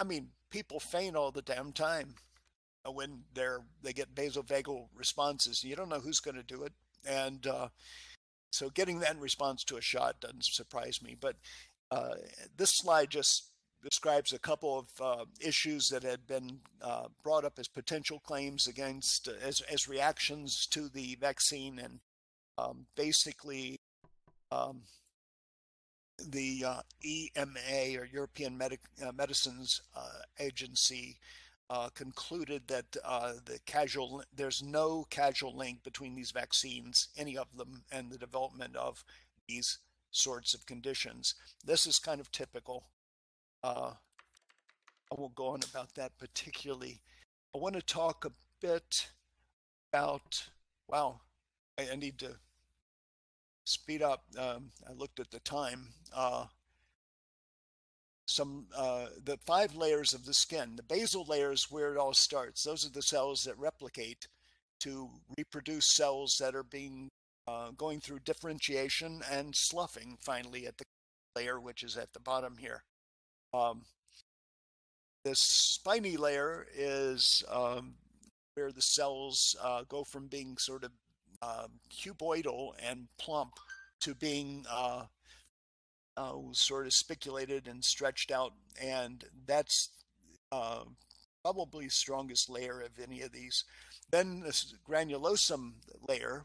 Speaker 1: I mean, people faint all the damn time. When they're they get vasovagal responses. You don't know who's going to do it, and uh, so getting that in response to a shot doesn't surprise me. But uh, this slide just describes a couple of uh, issues that had been uh, brought up as potential claims against uh, as as reactions to the vaccine, and um, basically. Um, the EMA or European Medic, Medicines Agency uh, concluded that uh, the causal there's no causal link between these vaccines, any of them, and the development of these sorts of conditions. This is kind of typical. Uh, I won't go on about that particularly. I want to talk a bit about. Wow, I, I need to speed up. Um, I looked at the time. Uh, some uh, the five layers of the skin. The basal layers where it all starts. Those are the cells that replicate to reproduce cells that are being uh, going through differentiation and sloughing finally at the layer, which is at the bottom here. Um, this spiny layer is um, where the cells uh, go from being sort of um, cuboidal and plump to being uh, uh, sort of spiculated and stretched out, and that's uh, probably strongest layer of any of these. Then this granulosum layer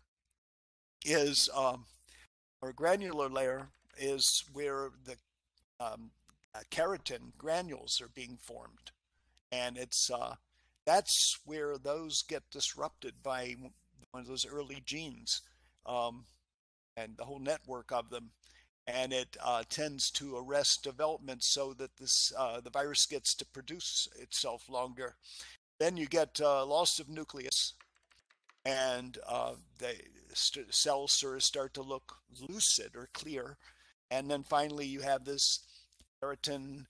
Speaker 1: is, um, or granular layer is where the um, uh, keratin granules are being formed, and it's uh, that's where those get disrupted by one of those early genes, um, and the whole network of them and it uh, tends to arrest development so that this uh, the virus gets to produce itself longer. Then you get uh, loss of nucleus, and uh, the cells sort of start to look lucid or clear, and then finally you have this keratin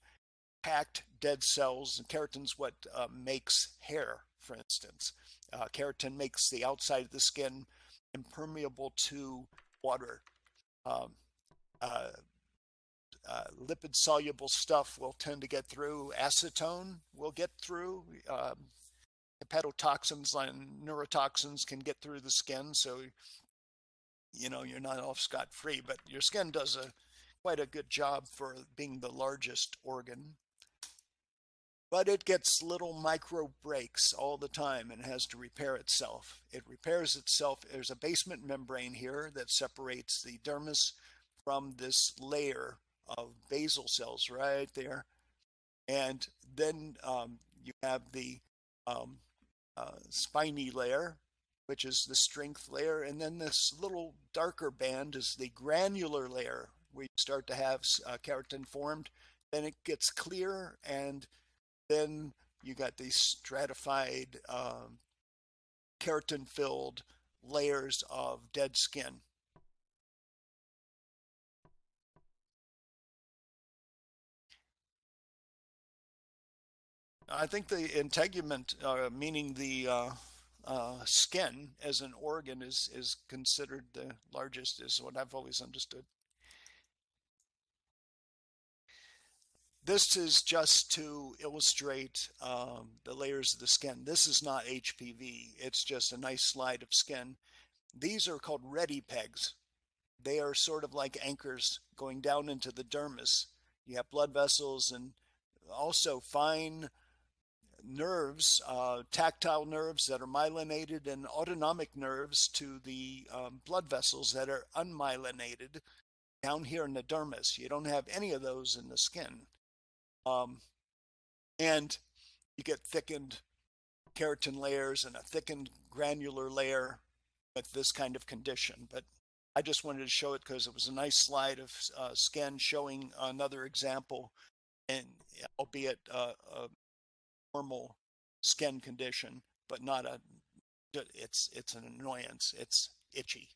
Speaker 1: packed dead cells. And keratin's what uh, makes hair, for instance. Uh, keratin makes the outside of the skin impermeable to water. Um, uh, uh, lipid soluble stuff will tend to get through. Acetone will get through. Um, hepatotoxins and neurotoxins can get through the skin. So, you know, you're not off scot free, but your skin does a quite a good job for being the largest organ. But it gets little micro breaks all the time and has to repair itself. It repairs itself. There's a basement membrane here that separates the dermis from this layer of basal cells right there. And then um, you have the um, uh, spiny layer, which is the strength layer. And then this little darker band is the granular layer, where you start to have uh, keratin formed. Then it gets clear, and then you got these stratified um, keratin filled layers of dead skin. I think the integument, uh, meaning the uh, uh, skin as an organ, is is considered the largest. Is what I've always understood. This is just to illustrate um, the layers of the skin. This is not HPV. It's just a nice slide of skin. These are called rete pegs. They are sort of like anchors going down into the dermis. You have blood vessels and also fine nerves, uh, tactile nerves that are myelinated, and autonomic nerves to the um, blood vessels that are unmyelinated down here in the dermis. You don't have any of those in the skin. Um, and you get thickened keratin layers and a thickened granular layer with this kind of condition. But I just wanted to show it because it was a nice slide of uh, skin showing another example, and albeit uh, uh, normal skin condition, but not a, it's, it's an annoyance. It's itchy.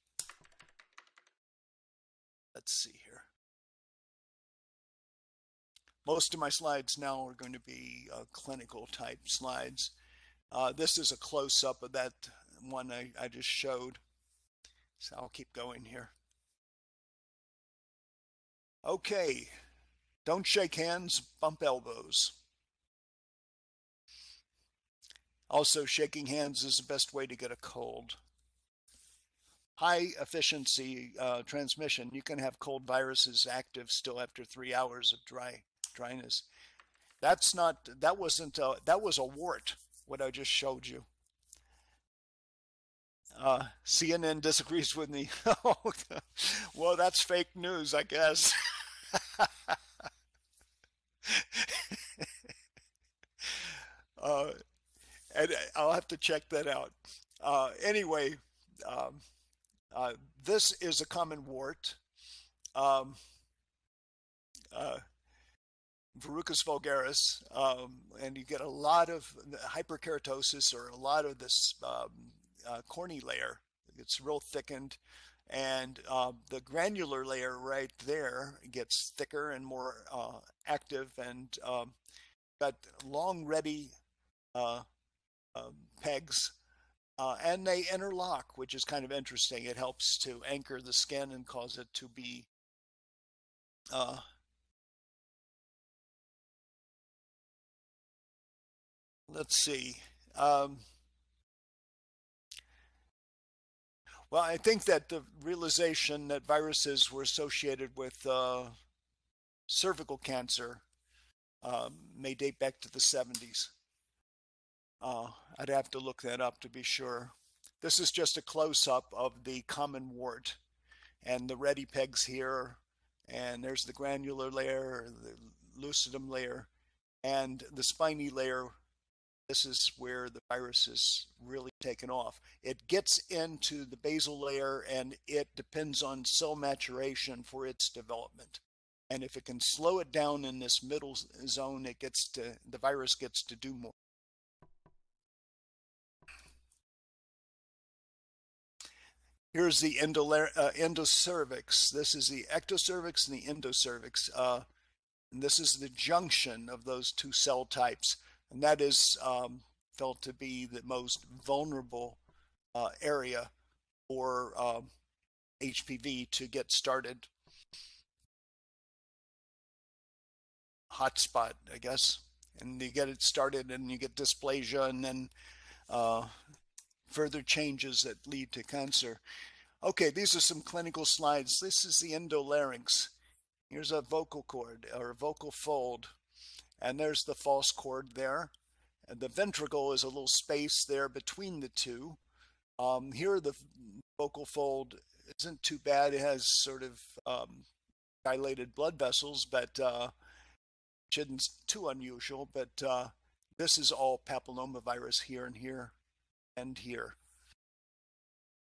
Speaker 1: Let's see here. Most of my slides now are going to be uh, clinical type slides. Uh, this is a close-up of that one I, I just showed. So I'll keep going here. Okay, don't shake hands, bump elbows. Also, shaking hands is the best way to get a cold. High efficiency uh, transmission, you can have cold viruses active still after three hours of dry dryness. That's not, that wasn't, a, that was a wart, what I just showed you. Uh, CNN disagrees with me. well, that's fake news, I guess. uh, and I'll have to check that out. Uh, anyway, um, uh, this is a common wart. Um, uh, verruca vulgaris, um, and you get a lot of hyperkeratosis or a lot of this um, uh, corny layer. It's real thickened, and uh, the granular layer right there gets thicker and more uh, active, and um, got long, rete uh, um, pegs. Uh, and they interlock, which is kind of interesting. It helps to anchor the skin and cause it to be uh, let's see. Um, well, I think that the realization that viruses were associated with uh, cervical cancer um, may date back to the 70s. Uh, I'd have to look that up to be sure. This is just a close-up of the common wart and the rete pegs here. And there's the granular layer, the lucidum layer, and the spiny layer. This is where the virus is really taken off. It gets into the basal layer and it depends on cell maturation for its development. And if it can slow it down in this middle zone, it gets to the virus gets to do more. Here's the uh, endocervix. This is the ectocervix and the endocervix. Uh, and this is the junction of those two cell types. And that is um, felt to be the most vulnerable uh, area for um, HPV to get started. Hotspot, I guess, and you get it started, and you get dysplasia, and then uh, further changes that lead to cancer. Okay, these are some clinical slides. This is the endolarynx. Here's a vocal cord or a vocal fold, and there's the false cord there. And the ventricle is a little space there between the two. Um, here, the vocal fold isn't too bad. It has sort of um, dilated blood vessels, but uh, which isn't too unusual. But uh, this is all papillomavirus here and here and here.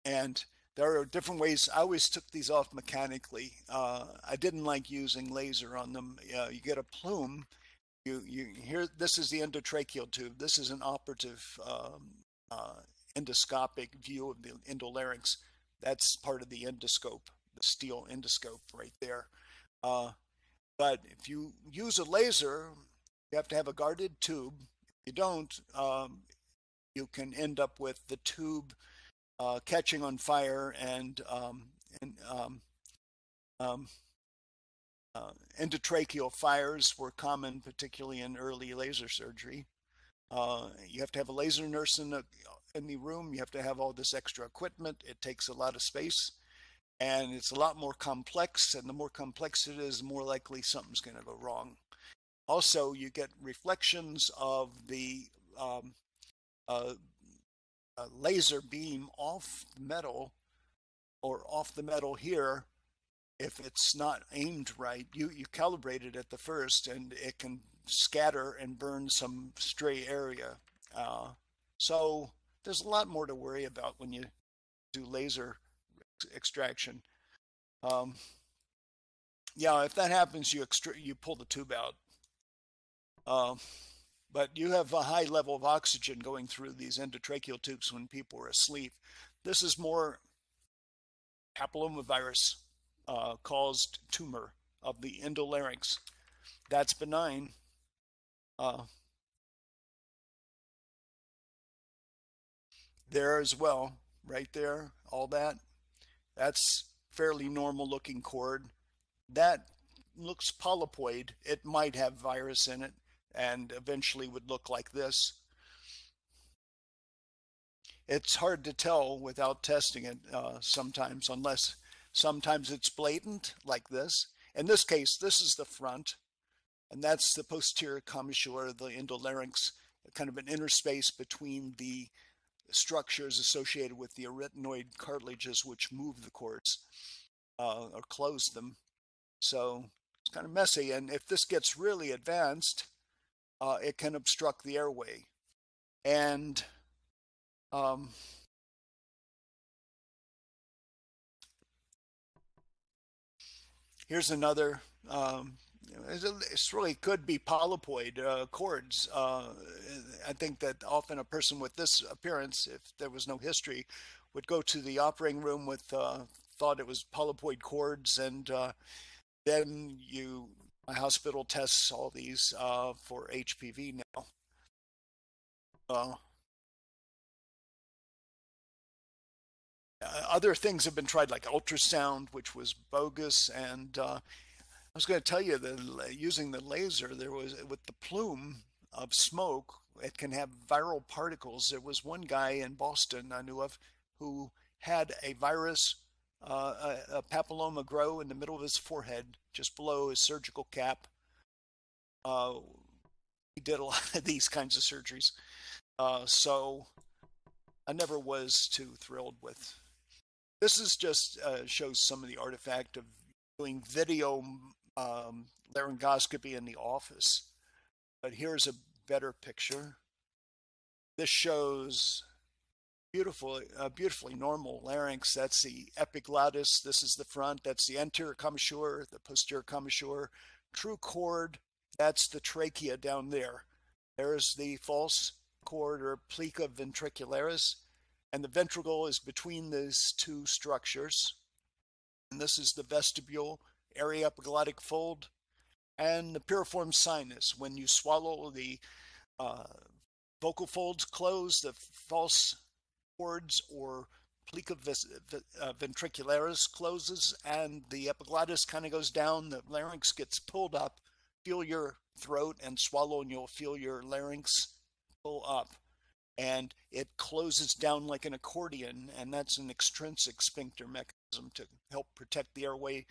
Speaker 1: And there are different ways. I always took these off mechanically. Uh, I didn't like using laser on them. Uh, you get a plume. You you here. This is the endotracheal tube. This is an operative um, uh, endoscopic view of the endolarynx. That's part of the endoscope, the steel endoscope right there. Uh, but if you use a laser, you have to have a guarded tube. If you don't, um, you can end up with the tube uh, catching on fire and, um, and um, um, uh, endotracheal fires were common, particularly in early laser surgery. Uh, you have to have a laser nurse in the, in the room. You have to have all this extra equipment. It takes a lot of space and it's a lot more complex. And the more complex it is, the more likely something's going to go wrong. Also, you get reflections of the um, uh, laser beam off the metal or off the metal here if it's not aimed right you you calibrate it at the first and it can scatter and burn some stray area. Uh, so there's a lot more to worry about when you do laser extraction. Um, yeah if that happens you you pull the tube out. Uh, but you have a high level of oxygen going through these endotracheal tubes when people are asleep. This is more papillomavirus uh, caused tumor of the endolarynx. That's benign. Uh, there as well, right there, all that. That's fairly normal looking cord. That looks polypoid. It might have virus in it and eventually would look like this. It's hard to tell without testing it uh, sometimes, unless sometimes it's blatant like this. In this case, this is the front, and that's the posterior commissure, the endolarynx, kind of an interspace between the structures associated with the arytenoid cartilages, which move the cords uh, or close them. So it's kind of messy. And if this gets really advanced, uh, it can obstruct the airway. And um, here's another. Um, it's really could be polypoid uh, cords. Uh, I think that often a person with this appearance, if there was no history, would go to the operating room with uh, thought it was polypoid cords, and uh, then you my hospital tests all these uh, for HPV now. Uh, other things have been tried, like ultrasound, which was bogus. And uh, I was going to tell you that using the laser, there was with the plume of smoke, it can have viral particles. There was one guy in Boston I knew of who had a virus uh, a, a, papilloma grow in the middle of his forehead, just below his surgical cap. Uh, he did a lot of these kinds of surgeries. Uh, so I never was too thrilled with. This is just uh, shows some of the artifact of doing video um, laryngoscopy in the office. But here's a better picture. This shows beautiful, uh, beautifully normal larynx. That's the epiglottis. This is the front. That's the anterior commissure, the posterior commissure. True cord. That's the trachea down there. There's the false cord or plica ventricularis. And the ventricle is between these two structures. And this is the vestibule, aryepiglottic fold, and the piriform sinus. When you swallow the uh, vocal folds close, the false cords or plica uh, ventricularis closes, and the epiglottis kind of goes down. The larynx gets pulled up. Feel your throat and swallow, and you'll feel your larynx pull up. And it closes down like an accordion, and that's an extrinsic sphincter mechanism to help protect the airway.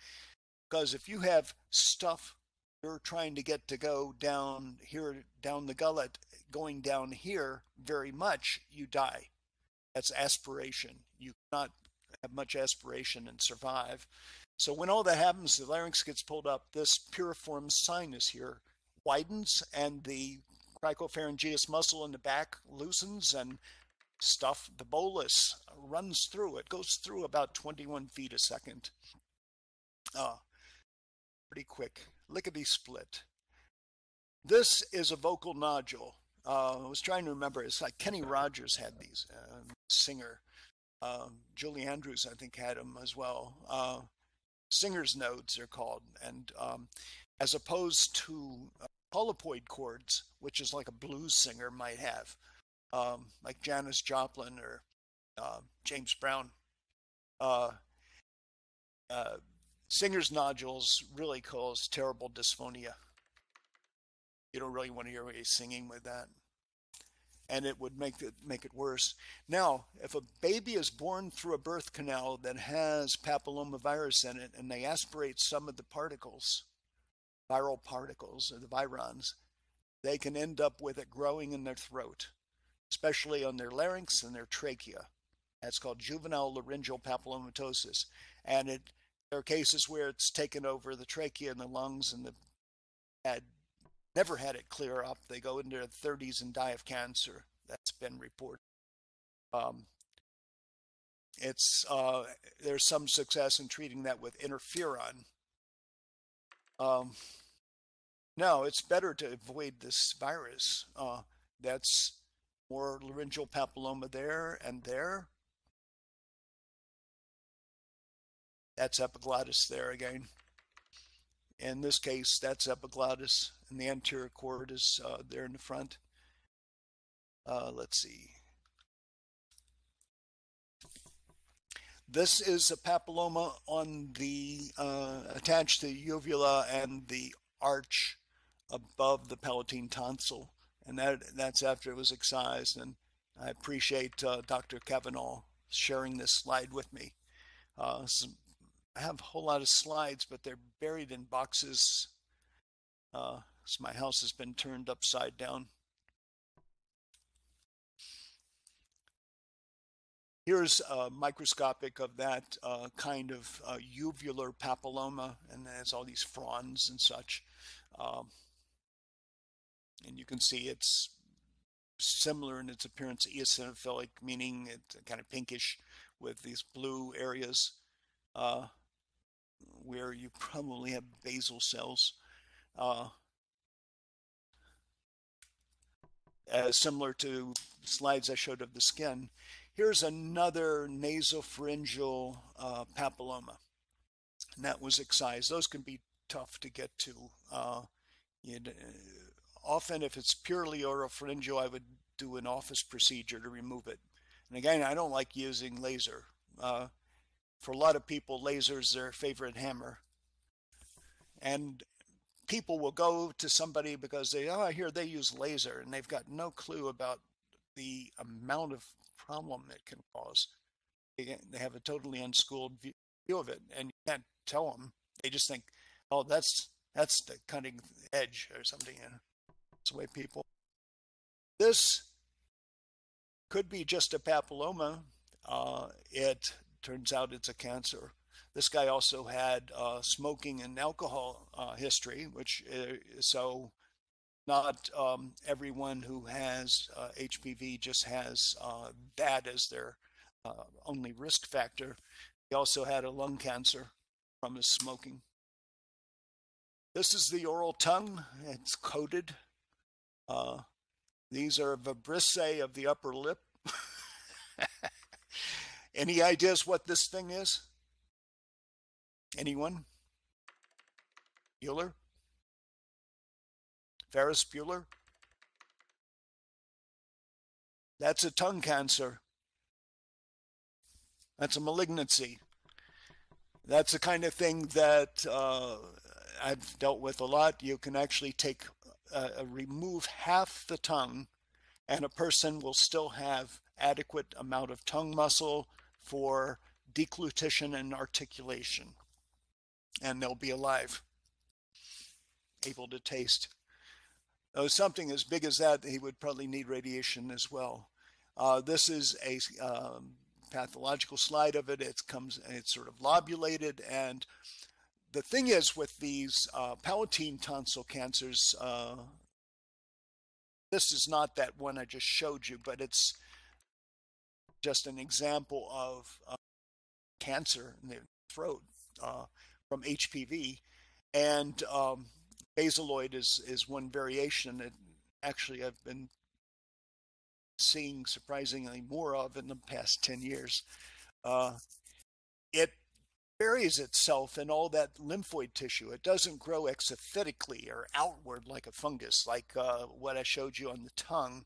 Speaker 1: Because if you have stuff you're trying to get to go down here, down the gullet, going down here very much, you die. That's aspiration. You cannot have much aspiration and survive. So when all that happens, the larynx gets pulled up, this piriform sinus here widens and the cricopharyngeus muscle in the back loosens and stuff, the bolus runs through. It goes through about 21 feet a second. Uh, pretty quick, lickety split. This is a vocal nodule. Uh, I was trying to remember. It's like Kenny Rogers had these, uh, singer. Uh, Julie Andrews, I think, had them as well. Uh, singer's nodes, they're called. And um, as opposed to uh, polypoid cords, which is like a blues singer might have, um, like Janis Joplin or uh, James Brown. Uh, uh, singer's nodules really cause terrible dysphonia. You don't really want to hear me singing with that. And it would make it make it worse. Now, if a baby is born through a birth canal that has papillomavirus in it and they aspirate some of the particles, viral particles or the virions, they can end up with it growing in their throat, especially on their larynx and their trachea. That's called juvenile laryngeal papillomatosis. And it there are cases where it's taken over the trachea and the lungs and the had never had it clear up. They go into their 30s and die of cancer. That's been reported. Um, it's uh, there's some success in treating that with interferon. Um, no, it's better to avoid this virus. Uh, that's more laryngeal papilloma there and there. That's epiglottis there again. In this case, that's epiglottis, and the anterior cord is uh, there in the front. Uh, let's see. This is a papilloma on the uh, attached to the uvula and the arch above the palatine tonsil, and that that's after it was excised. And I appreciate uh, Dr. Kavanaugh sharing this slide with me. Uh, some I have a whole lot of slides, but they're buried in boxes. Uh, so my house has been turned upside down. Here's a microscopic of that uh, kind of uh, uvular papilloma, and it has all these fronds and such. Um, and you can see it's similar in its appearance eosinophilic, meaning it's kind of pinkish with these blue areas. Uh, where you probably have basal cells. Uh, uh, similar to slides I showed of the skin. Here's another nasopharyngeal uh, papilloma, and that was excised. Those can be tough to get to. Uh, often, if it's purely oropharyngeal, I would do an office procedure to remove it. And again, I don't like using laser. Uh, for a lot of people, laser is their favorite hammer. And people will go to somebody because they, oh, I hear they use laser, and they've got no clue about the amount of problem it can cause. They, have a totally unschooled view of it, and you can't tell them. They just think, oh, that's that's the cutting edge or something. Know? That's the way people. This could be just a papilloma. Uh, it Turns out it's a cancer. This guy also had uh, smoking and alcohol uh, history, which uh, so not um, everyone who has uh, HPV just has uh, that as their uh, only risk factor. He also had a lung cancer from his smoking. This is the oral tongue. It's coated. these are vibrissae of the upper lip. Any ideas what this thing is? Anyone? Bueller? Ferris Bueller? That's a tongue cancer. That's a malignancy. That's the kind of thing that uh, I've dealt with a lot. You can actually take, uh, uh, remove half the tongue, and a person will still have adequate amount of tongue muscle for deglutition and articulation, and they'll be alive, able to taste. Oh, something as big as that, he would probably need radiation as well. Uh, this is a um, pathological slide of it. It comes, it's sort of lobulated. And the thing is with these uh, palatine tonsil cancers, uh, this is not that one I just showed you, but it's just an example of uh, cancer in the throat uh, from HPV. And um, basaloid is, is one variation. that actually I've been seeing surprisingly more of in the past 10 years. Uh, it buries itself in all that lymphoid tissue. It doesn't grow exophytically or outward like a fungus, like uh, what I showed you on the tongue.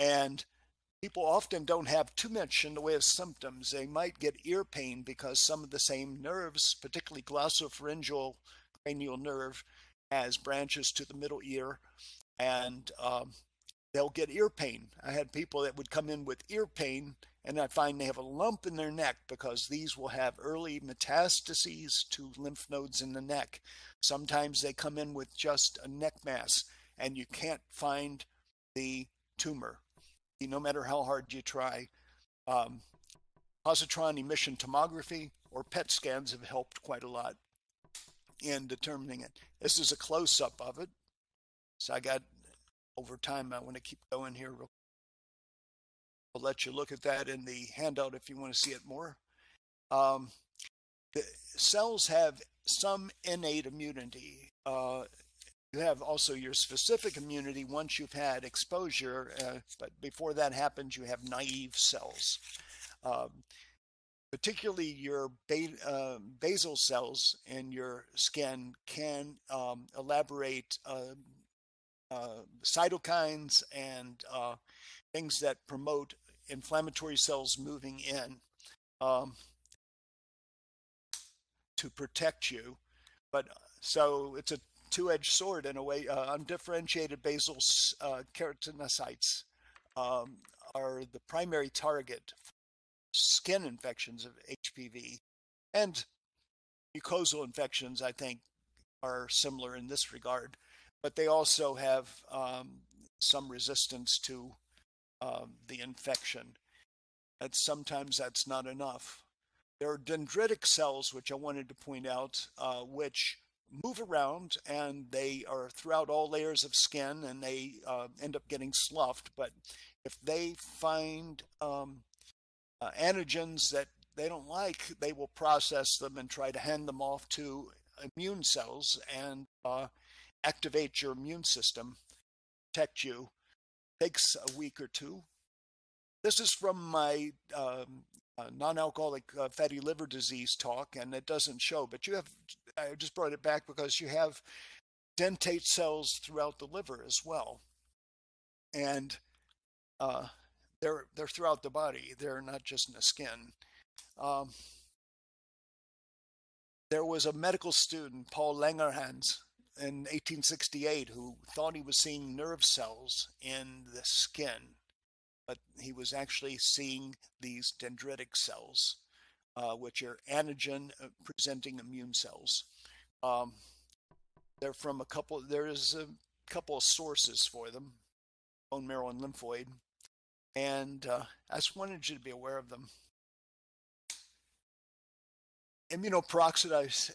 Speaker 1: And people often don't have too much in the way of symptoms. They might get ear pain because some of the same nerves, particularly glossopharyngeal cranial nerve, has branches to the middle ear. And um, they'll get ear pain. I had people that would come in with ear pain and I find they have a lump in their neck because these will have early metastases to lymph nodes in the neck. Sometimes they come in with just a neck mass and you can't find the tumor, no matter how hard you try. Um, positron emission tomography or PET scans have helped quite a lot in determining it. This is a close up of it. So I got over time. I want to keep going here. I'll let you look at that in the handout if you want to see it more. Um, the cells have some innate immunity. Uh, you have also your specific immunity once you've had exposure, uh, but before that happens, you have naive cells. Um, particularly your ba uh, basal cells in your skin can um, elaborate uh, uh, cytokines and uh, things that promote inflammatory cells moving in um, to protect you. But so it's a two-edged sword in a way. Uh, undifferentiated basal uh, keratinocytes um, are the primary target skin infections of HPV, and mucosal infections. I think are similar in this regard but they also have um, some resistance to um, the infection. And sometimes that's not enough. There are dendritic cells, which I wanted to point out, uh, which move around and they are throughout all layers of skin and they uh, end up getting sloughed. But if they find um, uh, antigens that they don't like, they will process them and try to hand them off to immune cells. And uh, activate your immune system, protect you. Takes a week or two. This is from my um, uh, non-alcoholic uh, fatty liver disease talk, and it doesn't show, but you have. I just brought it back because you have dentate cells throughout the liver as well, and uh, they're they're throughout the body. They're not just in the skin. Um, there was a medical student, Paul Langerhans, in 1868 who thought he was seeing nerve cells in the skin, but he was actually seeing these dendritic cells, uh, which are antigen uh, presenting immune cells. Um, they're from a couple, there is a couple of sources for them bone marrow and lymphoid. And uh, I just wanted you to be aware of them. Immunoperoxidase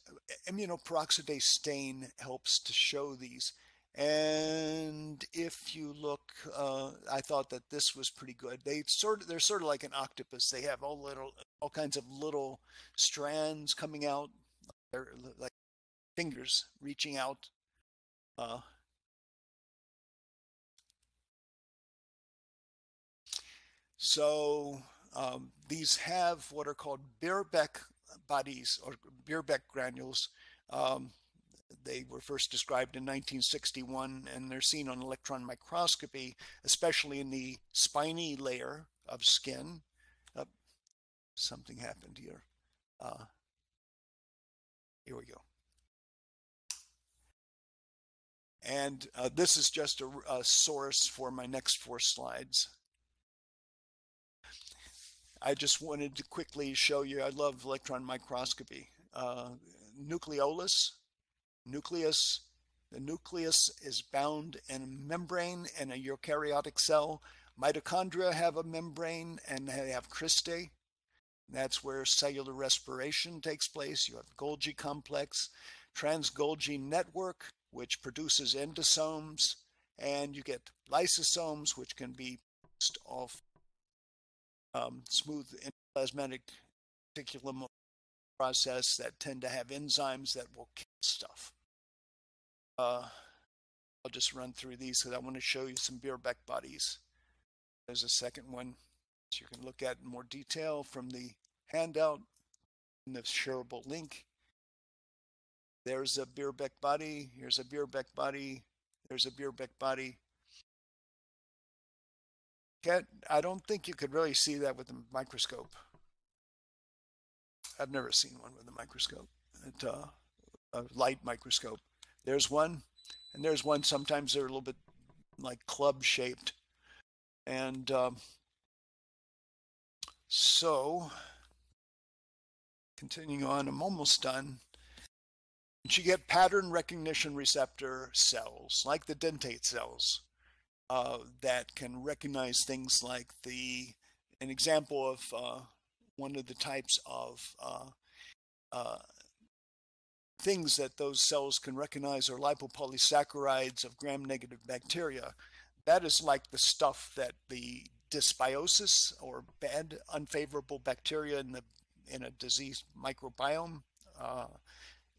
Speaker 1: immunoperoxidase stain helps to show these and if you look uh, i thought that this was pretty good. They sort of they're sort of like an octopus. They have all little all kinds of little strands coming out they're like fingers reaching out uh, so um, these have what are called Birbeck bodies or Birbeck granules. Um, they were first described in 1961 and they're seen on electron microscopy, especially in the spiny layer of skin. Uh, something happened here. Uh, here we go. And uh, this is just a, a, source for my next four slides. I just wanted to quickly show you, I love electron microscopy. Uh, nucleolus, nucleus, the nucleus is bound in a membrane in a eukaryotic cell. Mitochondria have a membrane and they have cristae. That's where cellular respiration takes place. You have Golgi complex, trans-Golgi network, which produces endosomes, and you get lysosomes, which can be off um, smooth plasmatic reticulum process that tend to have enzymes that will kill stuff. Uh, I'll just run through these because I want to show you some Birbeck bodies. There's a second one you can look at in more detail from the handout in the shareable link. There's a Birbeck body. Here's a Birbeck body. There's a Birbeck body. Can't, I don't think you could really see that with a microscope. I've never seen one with a microscope, at, uh, a light microscope. There's one, and there's one. Sometimes they're a little bit like club shaped. And um, so, continuing on, I'm almost done. You get pattern recognition receptor cells, like the dentate cells, uh, that can recognize things like the, an example of uh, one of the types of uh, uh, things that those cells can recognize are lipopolysaccharides of gram-negative bacteria. That is like the stuff that the dysbiosis or bad unfavorable bacteria in the in a diseased microbiome uh,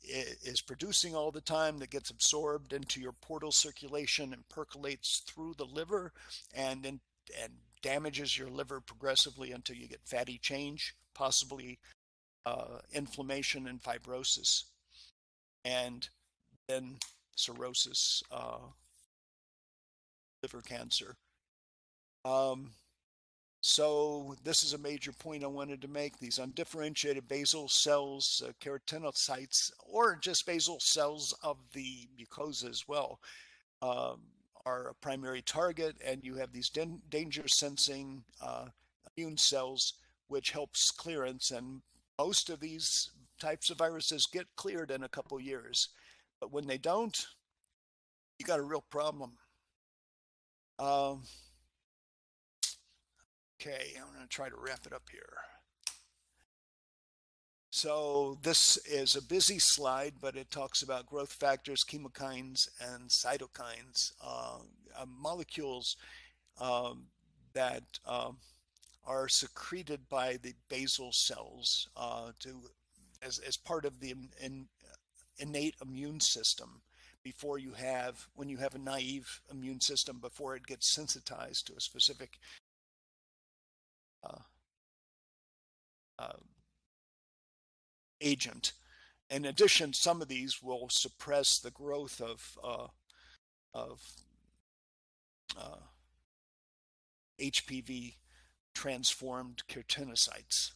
Speaker 1: is producing all the time that gets absorbed into your portal circulation and percolates through the liver and and damages your liver progressively until you get fatty change, possibly uh, inflammation and fibrosis, and then cirrhosis, uh, liver cancer. Um, so this is a major point I wanted to make. These undifferentiated basal cells, uh, keratinocytes, or just basal cells of the mucosa as well, um, are a primary target. And you have these danger sensing uh, immune cells, which helps clearance. And most of these types of viruses get cleared in a couple years. But when they don't, you got a real problem. Um, Okay, I'm going to try to wrap it up here. So this is a busy slide, but it talks about growth factors, chemokines, and cytokines, uh, uh, molecules um, that um, are secreted by the basal cells uh, to as, as part of the in, in, innate immune system before you have when you have a naive immune system before it gets sensitized to a specific uh, agent. In addition, some of these will suppress the growth of uh, of HPV transformed keratinocytes.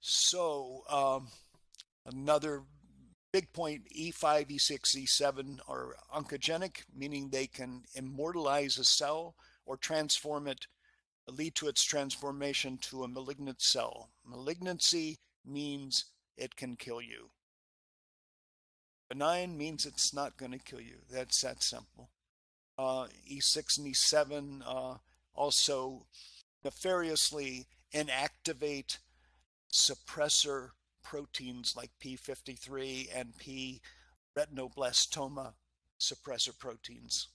Speaker 1: So um, another big point, E5, E6, E7 are oncogenic, meaning they can immortalize a cell or transform it lead to its transformation to a malignant cell. Malignancy means it can kill you. Benign means it's not going to kill you. That's that simple. Uh, E6 and E7 uh, also nefariously inactivate suppressor proteins like P53 and P retinoblastoma suppressor proteins.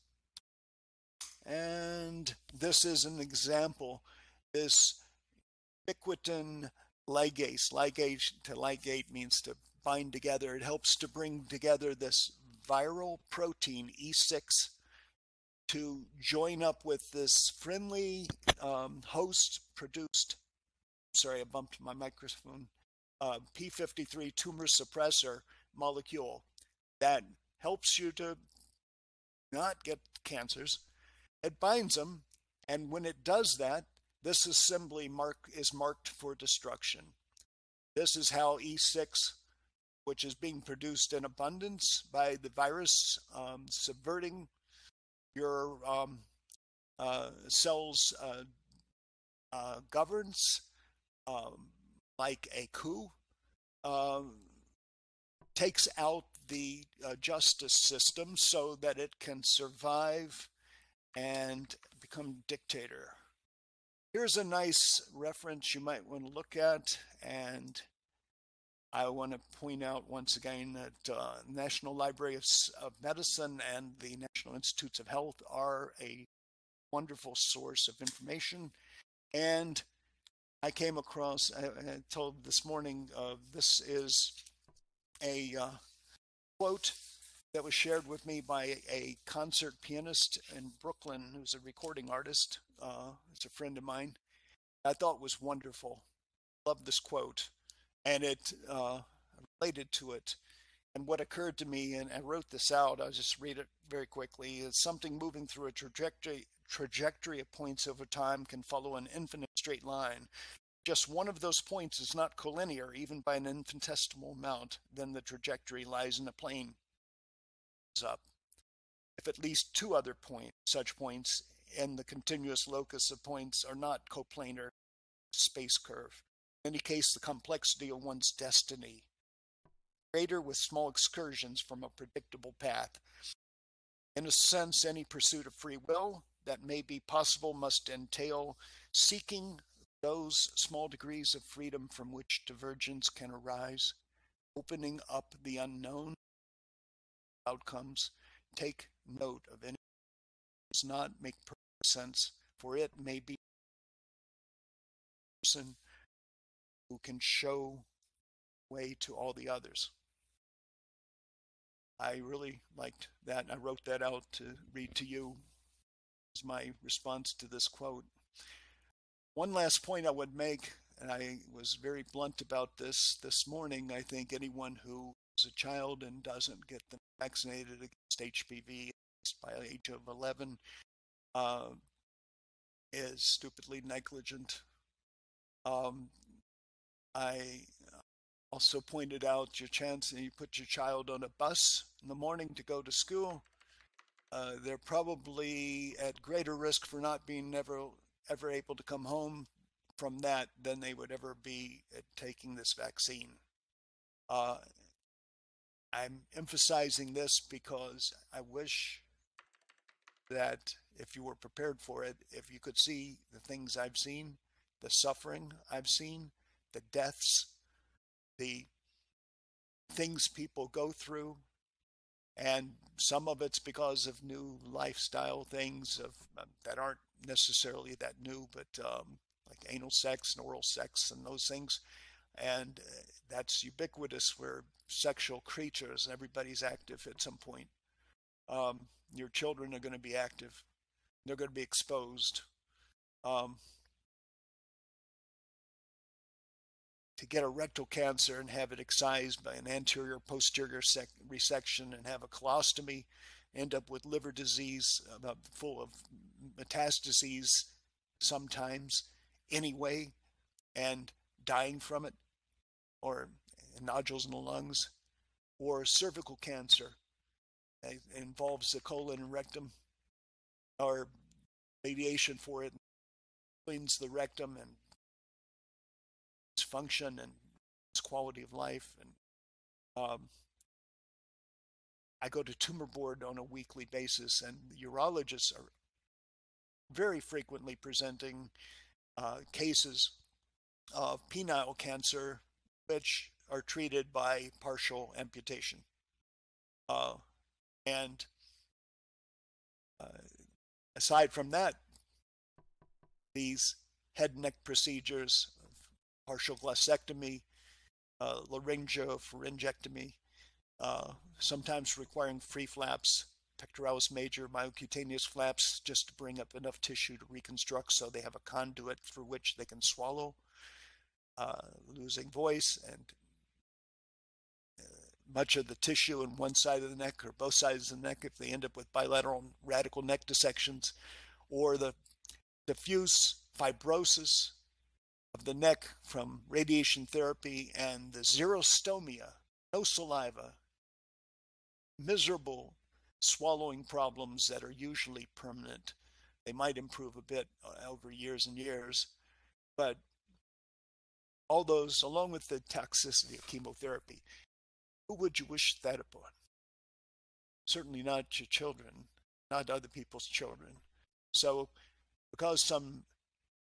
Speaker 1: And this is an example. This ubiquitin ligase, ligase to ligate means to bind together. It helps to bring together this viral protein E6 to join up with this friendly um, host produced, sorry, I bumped my microphone, uh, P53 tumor suppressor molecule that helps you to not get cancers. It binds them, and when it does that, this assembly mark is marked for destruction. This is how E6, which is being produced in abundance by the virus, um, subverting your um, uh, cells uh, uh, governs um, like a coup, um, takes out the uh, justice system so that it can survive and become dictator. Here's a nice reference you might want to look at, and I want to point out once again that uh, National Library of, of Medicine and the National Institutes of Health are a wonderful source of information. And I came across, I, I told this morning, uh, this is a uh, quote that was shared with me by a concert pianist in Brooklyn who's a recording artist. Uh, it's a friend of mine. I thought was wonderful. Love this quote, and it uh, related to it. And what occurred to me, and I wrote this out. I'll just read it very quickly. Is something moving through a trajectory trajectory of points over time can follow an infinite straight line. Just one of those points is not collinear, even by an infinitesimal amount. Then the trajectory lies in a plane up. If at least two other point, such points in the continuous locus of points are not coplanar space curve. In any case, the complexity of one's destiny greater with small excursions from a predictable path. In a sense, any pursuit of free will that may be possible must entail seeking those small degrees of freedom from which divergence can arise, opening up the unknown outcomes, take note of any does not make sense, for it may be person who can show way to all the others. I really liked that. I wrote that out to read to you as my response to this quote. One last point I would make, and I was very blunt about this this morning. I think anyone who a child and doesn't get them vaccinated against HPV by the age of 11 uh, is stupidly negligent. Um, I also pointed out your chance and you put your child on a bus in the morning to go to school. Uh, they're probably at greater risk for not being never ever able to come home from that than they would ever be at taking this vaccine. Uh, I'm emphasizing this because I wish that if you were prepared for it, if you could see the things I've seen, the suffering I've seen, the deaths, the things people go through, and some of it's because of new lifestyle things of uh, that aren't necessarily that new, but um, like anal sex and oral sex and those things and uh, that's ubiquitous. We're sexual creatures. Everybody's active at some point. Um, your children are going to be active. They're going to be exposed. Um, to get a rectal cancer and have it excised by an anterior posterior resection and have a colostomy, end up with liver disease uh, full of metastases sometimes anyway, and dying from it, or nodules in the lungs, or cervical cancer. Involves the colon and rectum, or radiation for it cleans the rectum and its function and its quality of life. And um, I go to tumor board on a weekly basis, and the urologists are very frequently presenting uh, cases of penile cancer, which are treated by partial amputation. Uh, and uh, aside from that, these head neck procedures, partial glossectomy, uh, laryngopharyngectomy, uh, sometimes requiring free flaps, pectoralis major, myocutaneous flaps, just to bring up enough tissue to reconstruct so they have a conduit through which they can swallow uh, losing voice and uh, much of the tissue in one side of the neck or both sides of the neck if they end up with bilateral radical neck dissections, or the diffuse fibrosis of the neck from radiation therapy and the xerostomia, no saliva, miserable swallowing problems that are usually permanent. They might improve a bit over years and years, but all those, along with the toxicity of chemotherapy, who would you wish that upon? Certainly not your children, not other people's children. So, because some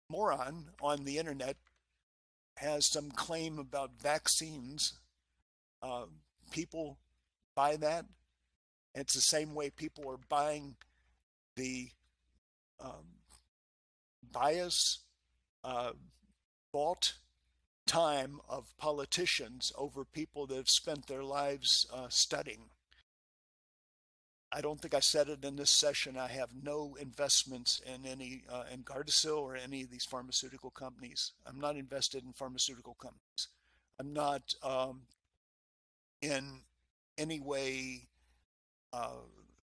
Speaker 1: moron on the internet has some claim about vaccines, uh, people buy that. And It's the same way people are buying the um, bias uh, bought time of politicians over people that have spent their lives uh, studying. I don't think I said it in this session. I have no investments in any uh, in Gardasil or any of these pharmaceutical companies. I'm not invested in pharmaceutical companies. I'm not um, in any way uh,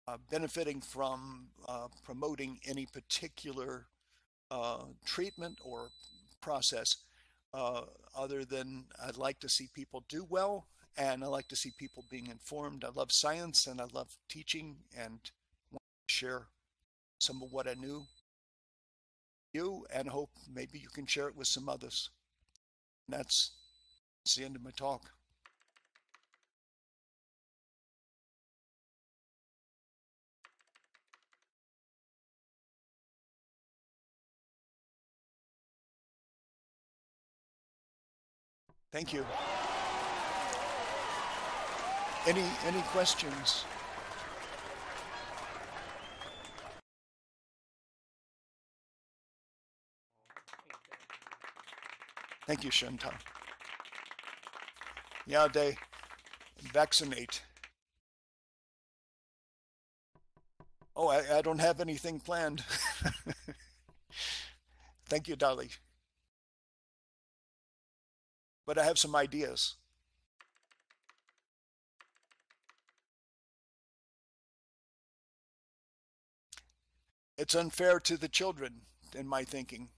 Speaker 1: uh, benefiting from uh, promoting any particular uh, treatment or process uh, other than I'd like to see people do well and I like to see people being informed. I love science and I love teaching and want to share some of what I knew you and hope maybe you can share it with some others. And that's, that's the end of my talk. Thank you. Any any questions? Thank you, Chantal. Yeah, they vaccinate. Oh, I, I don't have anything planned. Thank you, Dolly but I have some ideas. It's unfair to the children, in my thinking.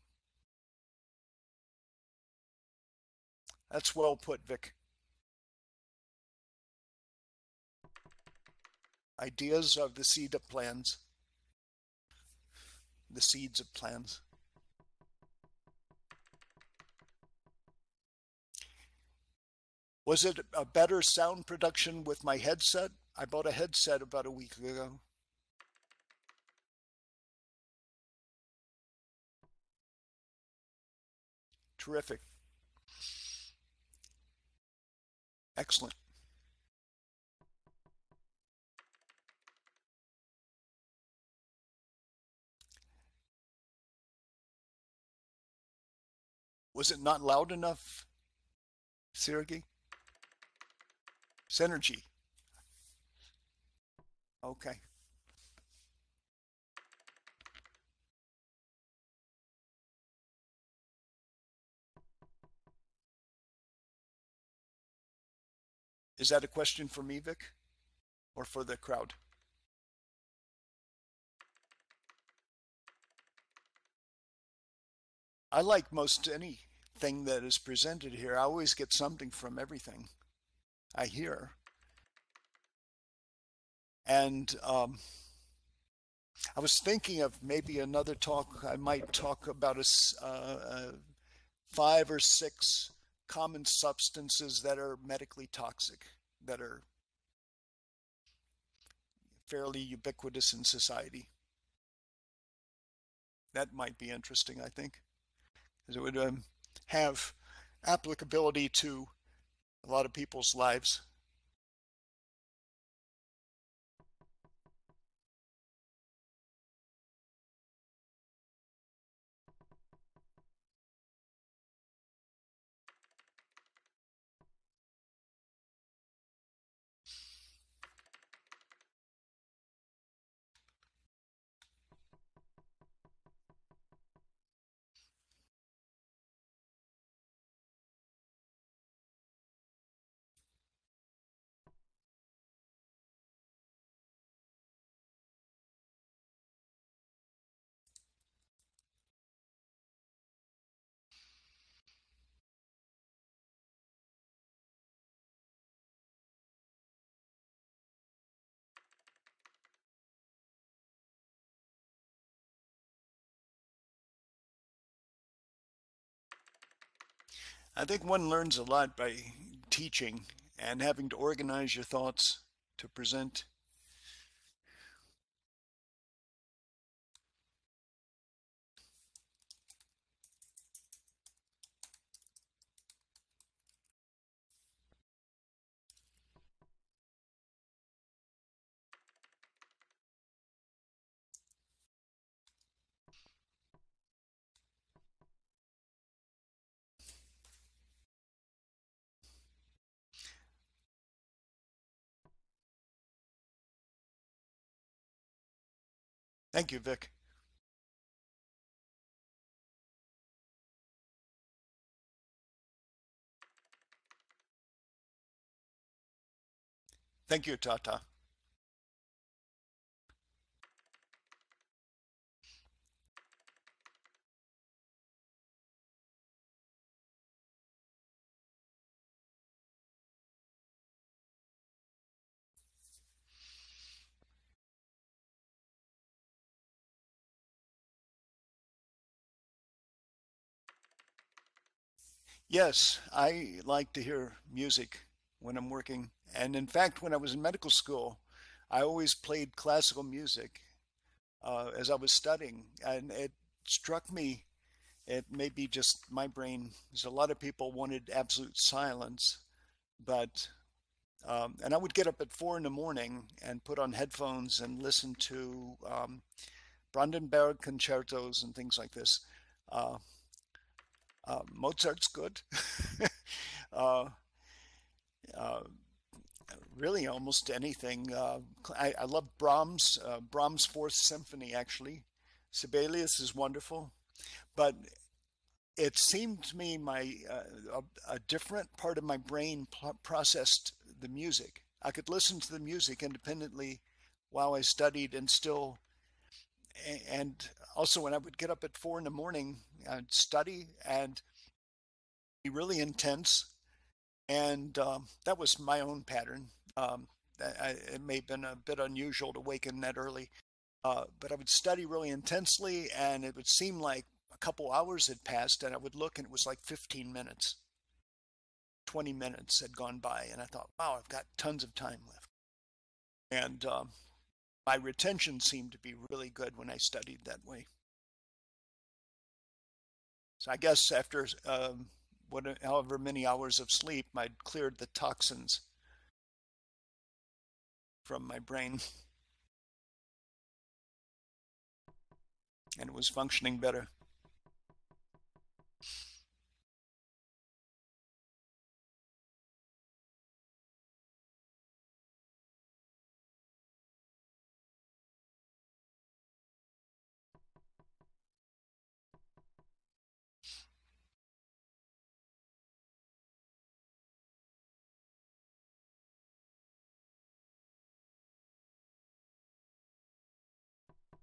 Speaker 1: That's well put, Vic. Ideas of the seed of plans. The seeds of plans. Was it a better sound production with my headset? I bought a headset about a week ago. Terrific. Excellent. Was it not loud enough, Sergey? Synergy. Okay. Is that a question for me, Vic, or for the crowd? I like most anything that is presented here. I always get something from everything. I hear. And um, I was thinking of maybe another talk. I might talk about a, uh, uh, five or six common substances that are medically toxic, that are fairly ubiquitous in society. That might be interesting, I think, because it would um, have applicability to a lot of people's lives. I think one learns a lot by teaching and having to organize your thoughts to present. Thank you, Vic. Thank you, Tata. Yes, I like to hear music when I'm working. And in fact, when I was in medical school, I always played classical music uh, as I was studying. And it struck me, it may be just my brain, because a lot of people wanted absolute silence. But, um, and I would get up at four in the morning and put on headphones and listen to um, Brandenburg concertos and things like this. Uh, uh, Mozart's good. uh, uh, really, almost anything. Uh, I, I, love Brahms. Uh, Brahms' Fourth Symphony, actually. Sibelius is wonderful, but it seemed to me my uh, a, a, different part of my brain processed the music. I could listen to the music independently while I studied and still and also when I would get up at four in the morning, I'd study and be really intense. And um, that was my own pattern. Um, I, it may have been a bit unusual to waken that early, uh, but I would study really intensely, and it would seem like a couple hours had passed, and I would look, and it was like 15 minutes, 20 minutes had gone by, and I thought, wow, I've got tons of time left. And um, my retention seemed to be really good when I studied that way. So I guess after um, what, however many hours of sleep, I'd cleared the toxins from my brain. And it was functioning better.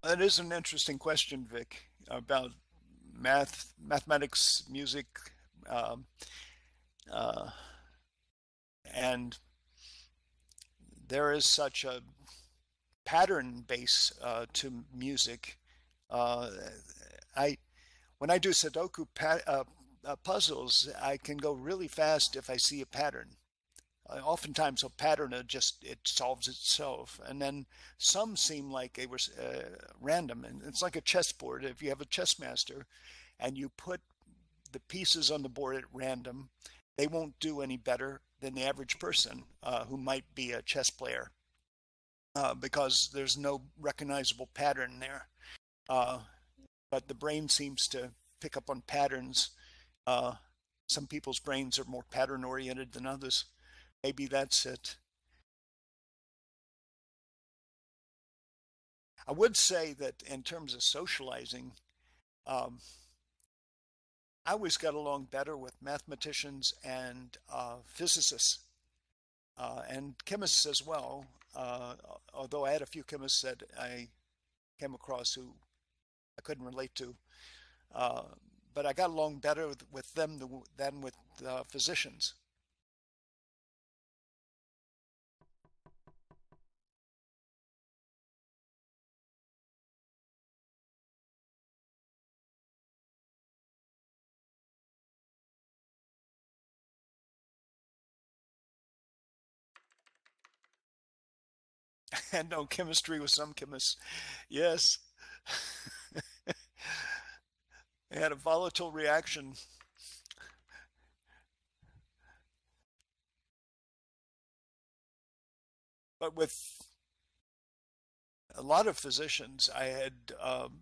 Speaker 1: That is an interesting question, Vic, about math, mathematics, music, um, uh, and there is such a pattern base uh, to music. Uh, I, when I do Sudoku uh, uh, puzzles, I can go really fast if I see a pattern. Oftentimes a pattern just it solves itself. And then some seem like they were uh, random. And it's like a chessboard. If you have a chess master and you put the pieces on the board at random they won't do any better than the average person uh, who might be a chess player uh, because there's no recognizable pattern there. Uh, but the brain seems to pick up on patterns. Uh, some people's brains are more pattern oriented than others Maybe that's it. I would say that in terms of socializing, um, I always got along better with mathematicians and uh, physicists uh, and chemists as well. Uh, although I had a few chemists that I came across who I couldn't relate to, uh, but I got along better with, with them than with physicians. And no chemistry with some chemists. Yes. they had a volatile reaction. But with a lot of physicians, I had, um,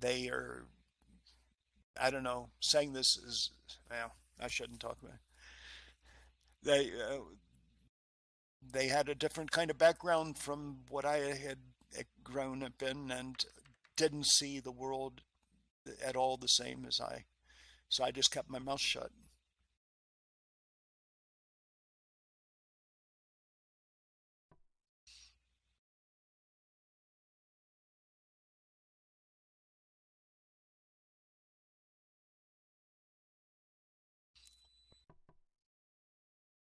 Speaker 1: they are, I don't know, saying this is, well, I shouldn't talk about it. They, uh, they had a different kind of background from what I had grown up in and didn't see the world at all the same as I. So I just kept my mouth shut.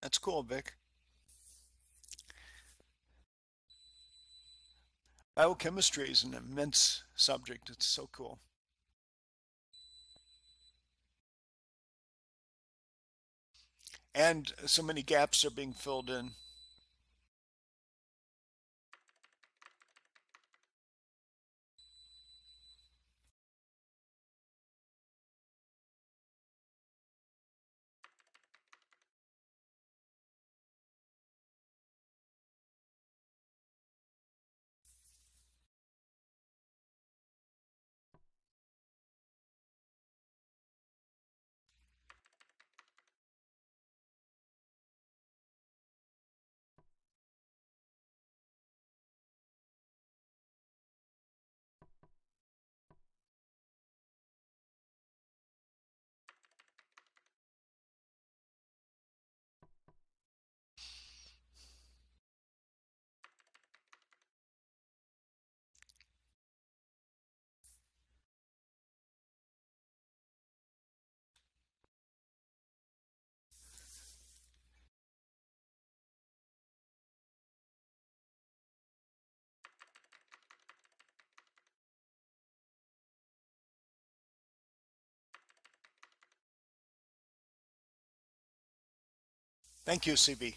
Speaker 1: That's cool, Vic. Biochemistry is an immense subject. It's so cool. And so many gaps are being filled in. Thank you, CB.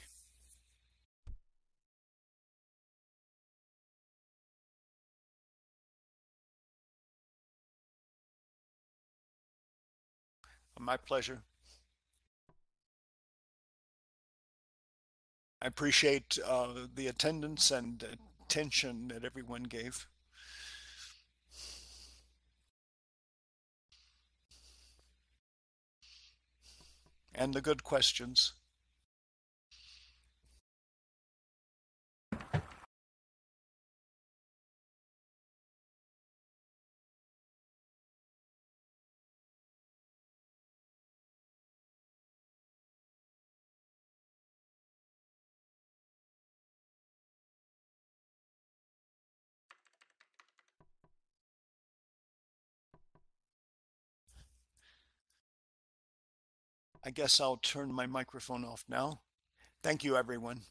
Speaker 1: My pleasure. I appreciate uh, the attendance and attention that everyone gave. And the good questions. I guess I'll turn my microphone off now. Thank you, everyone.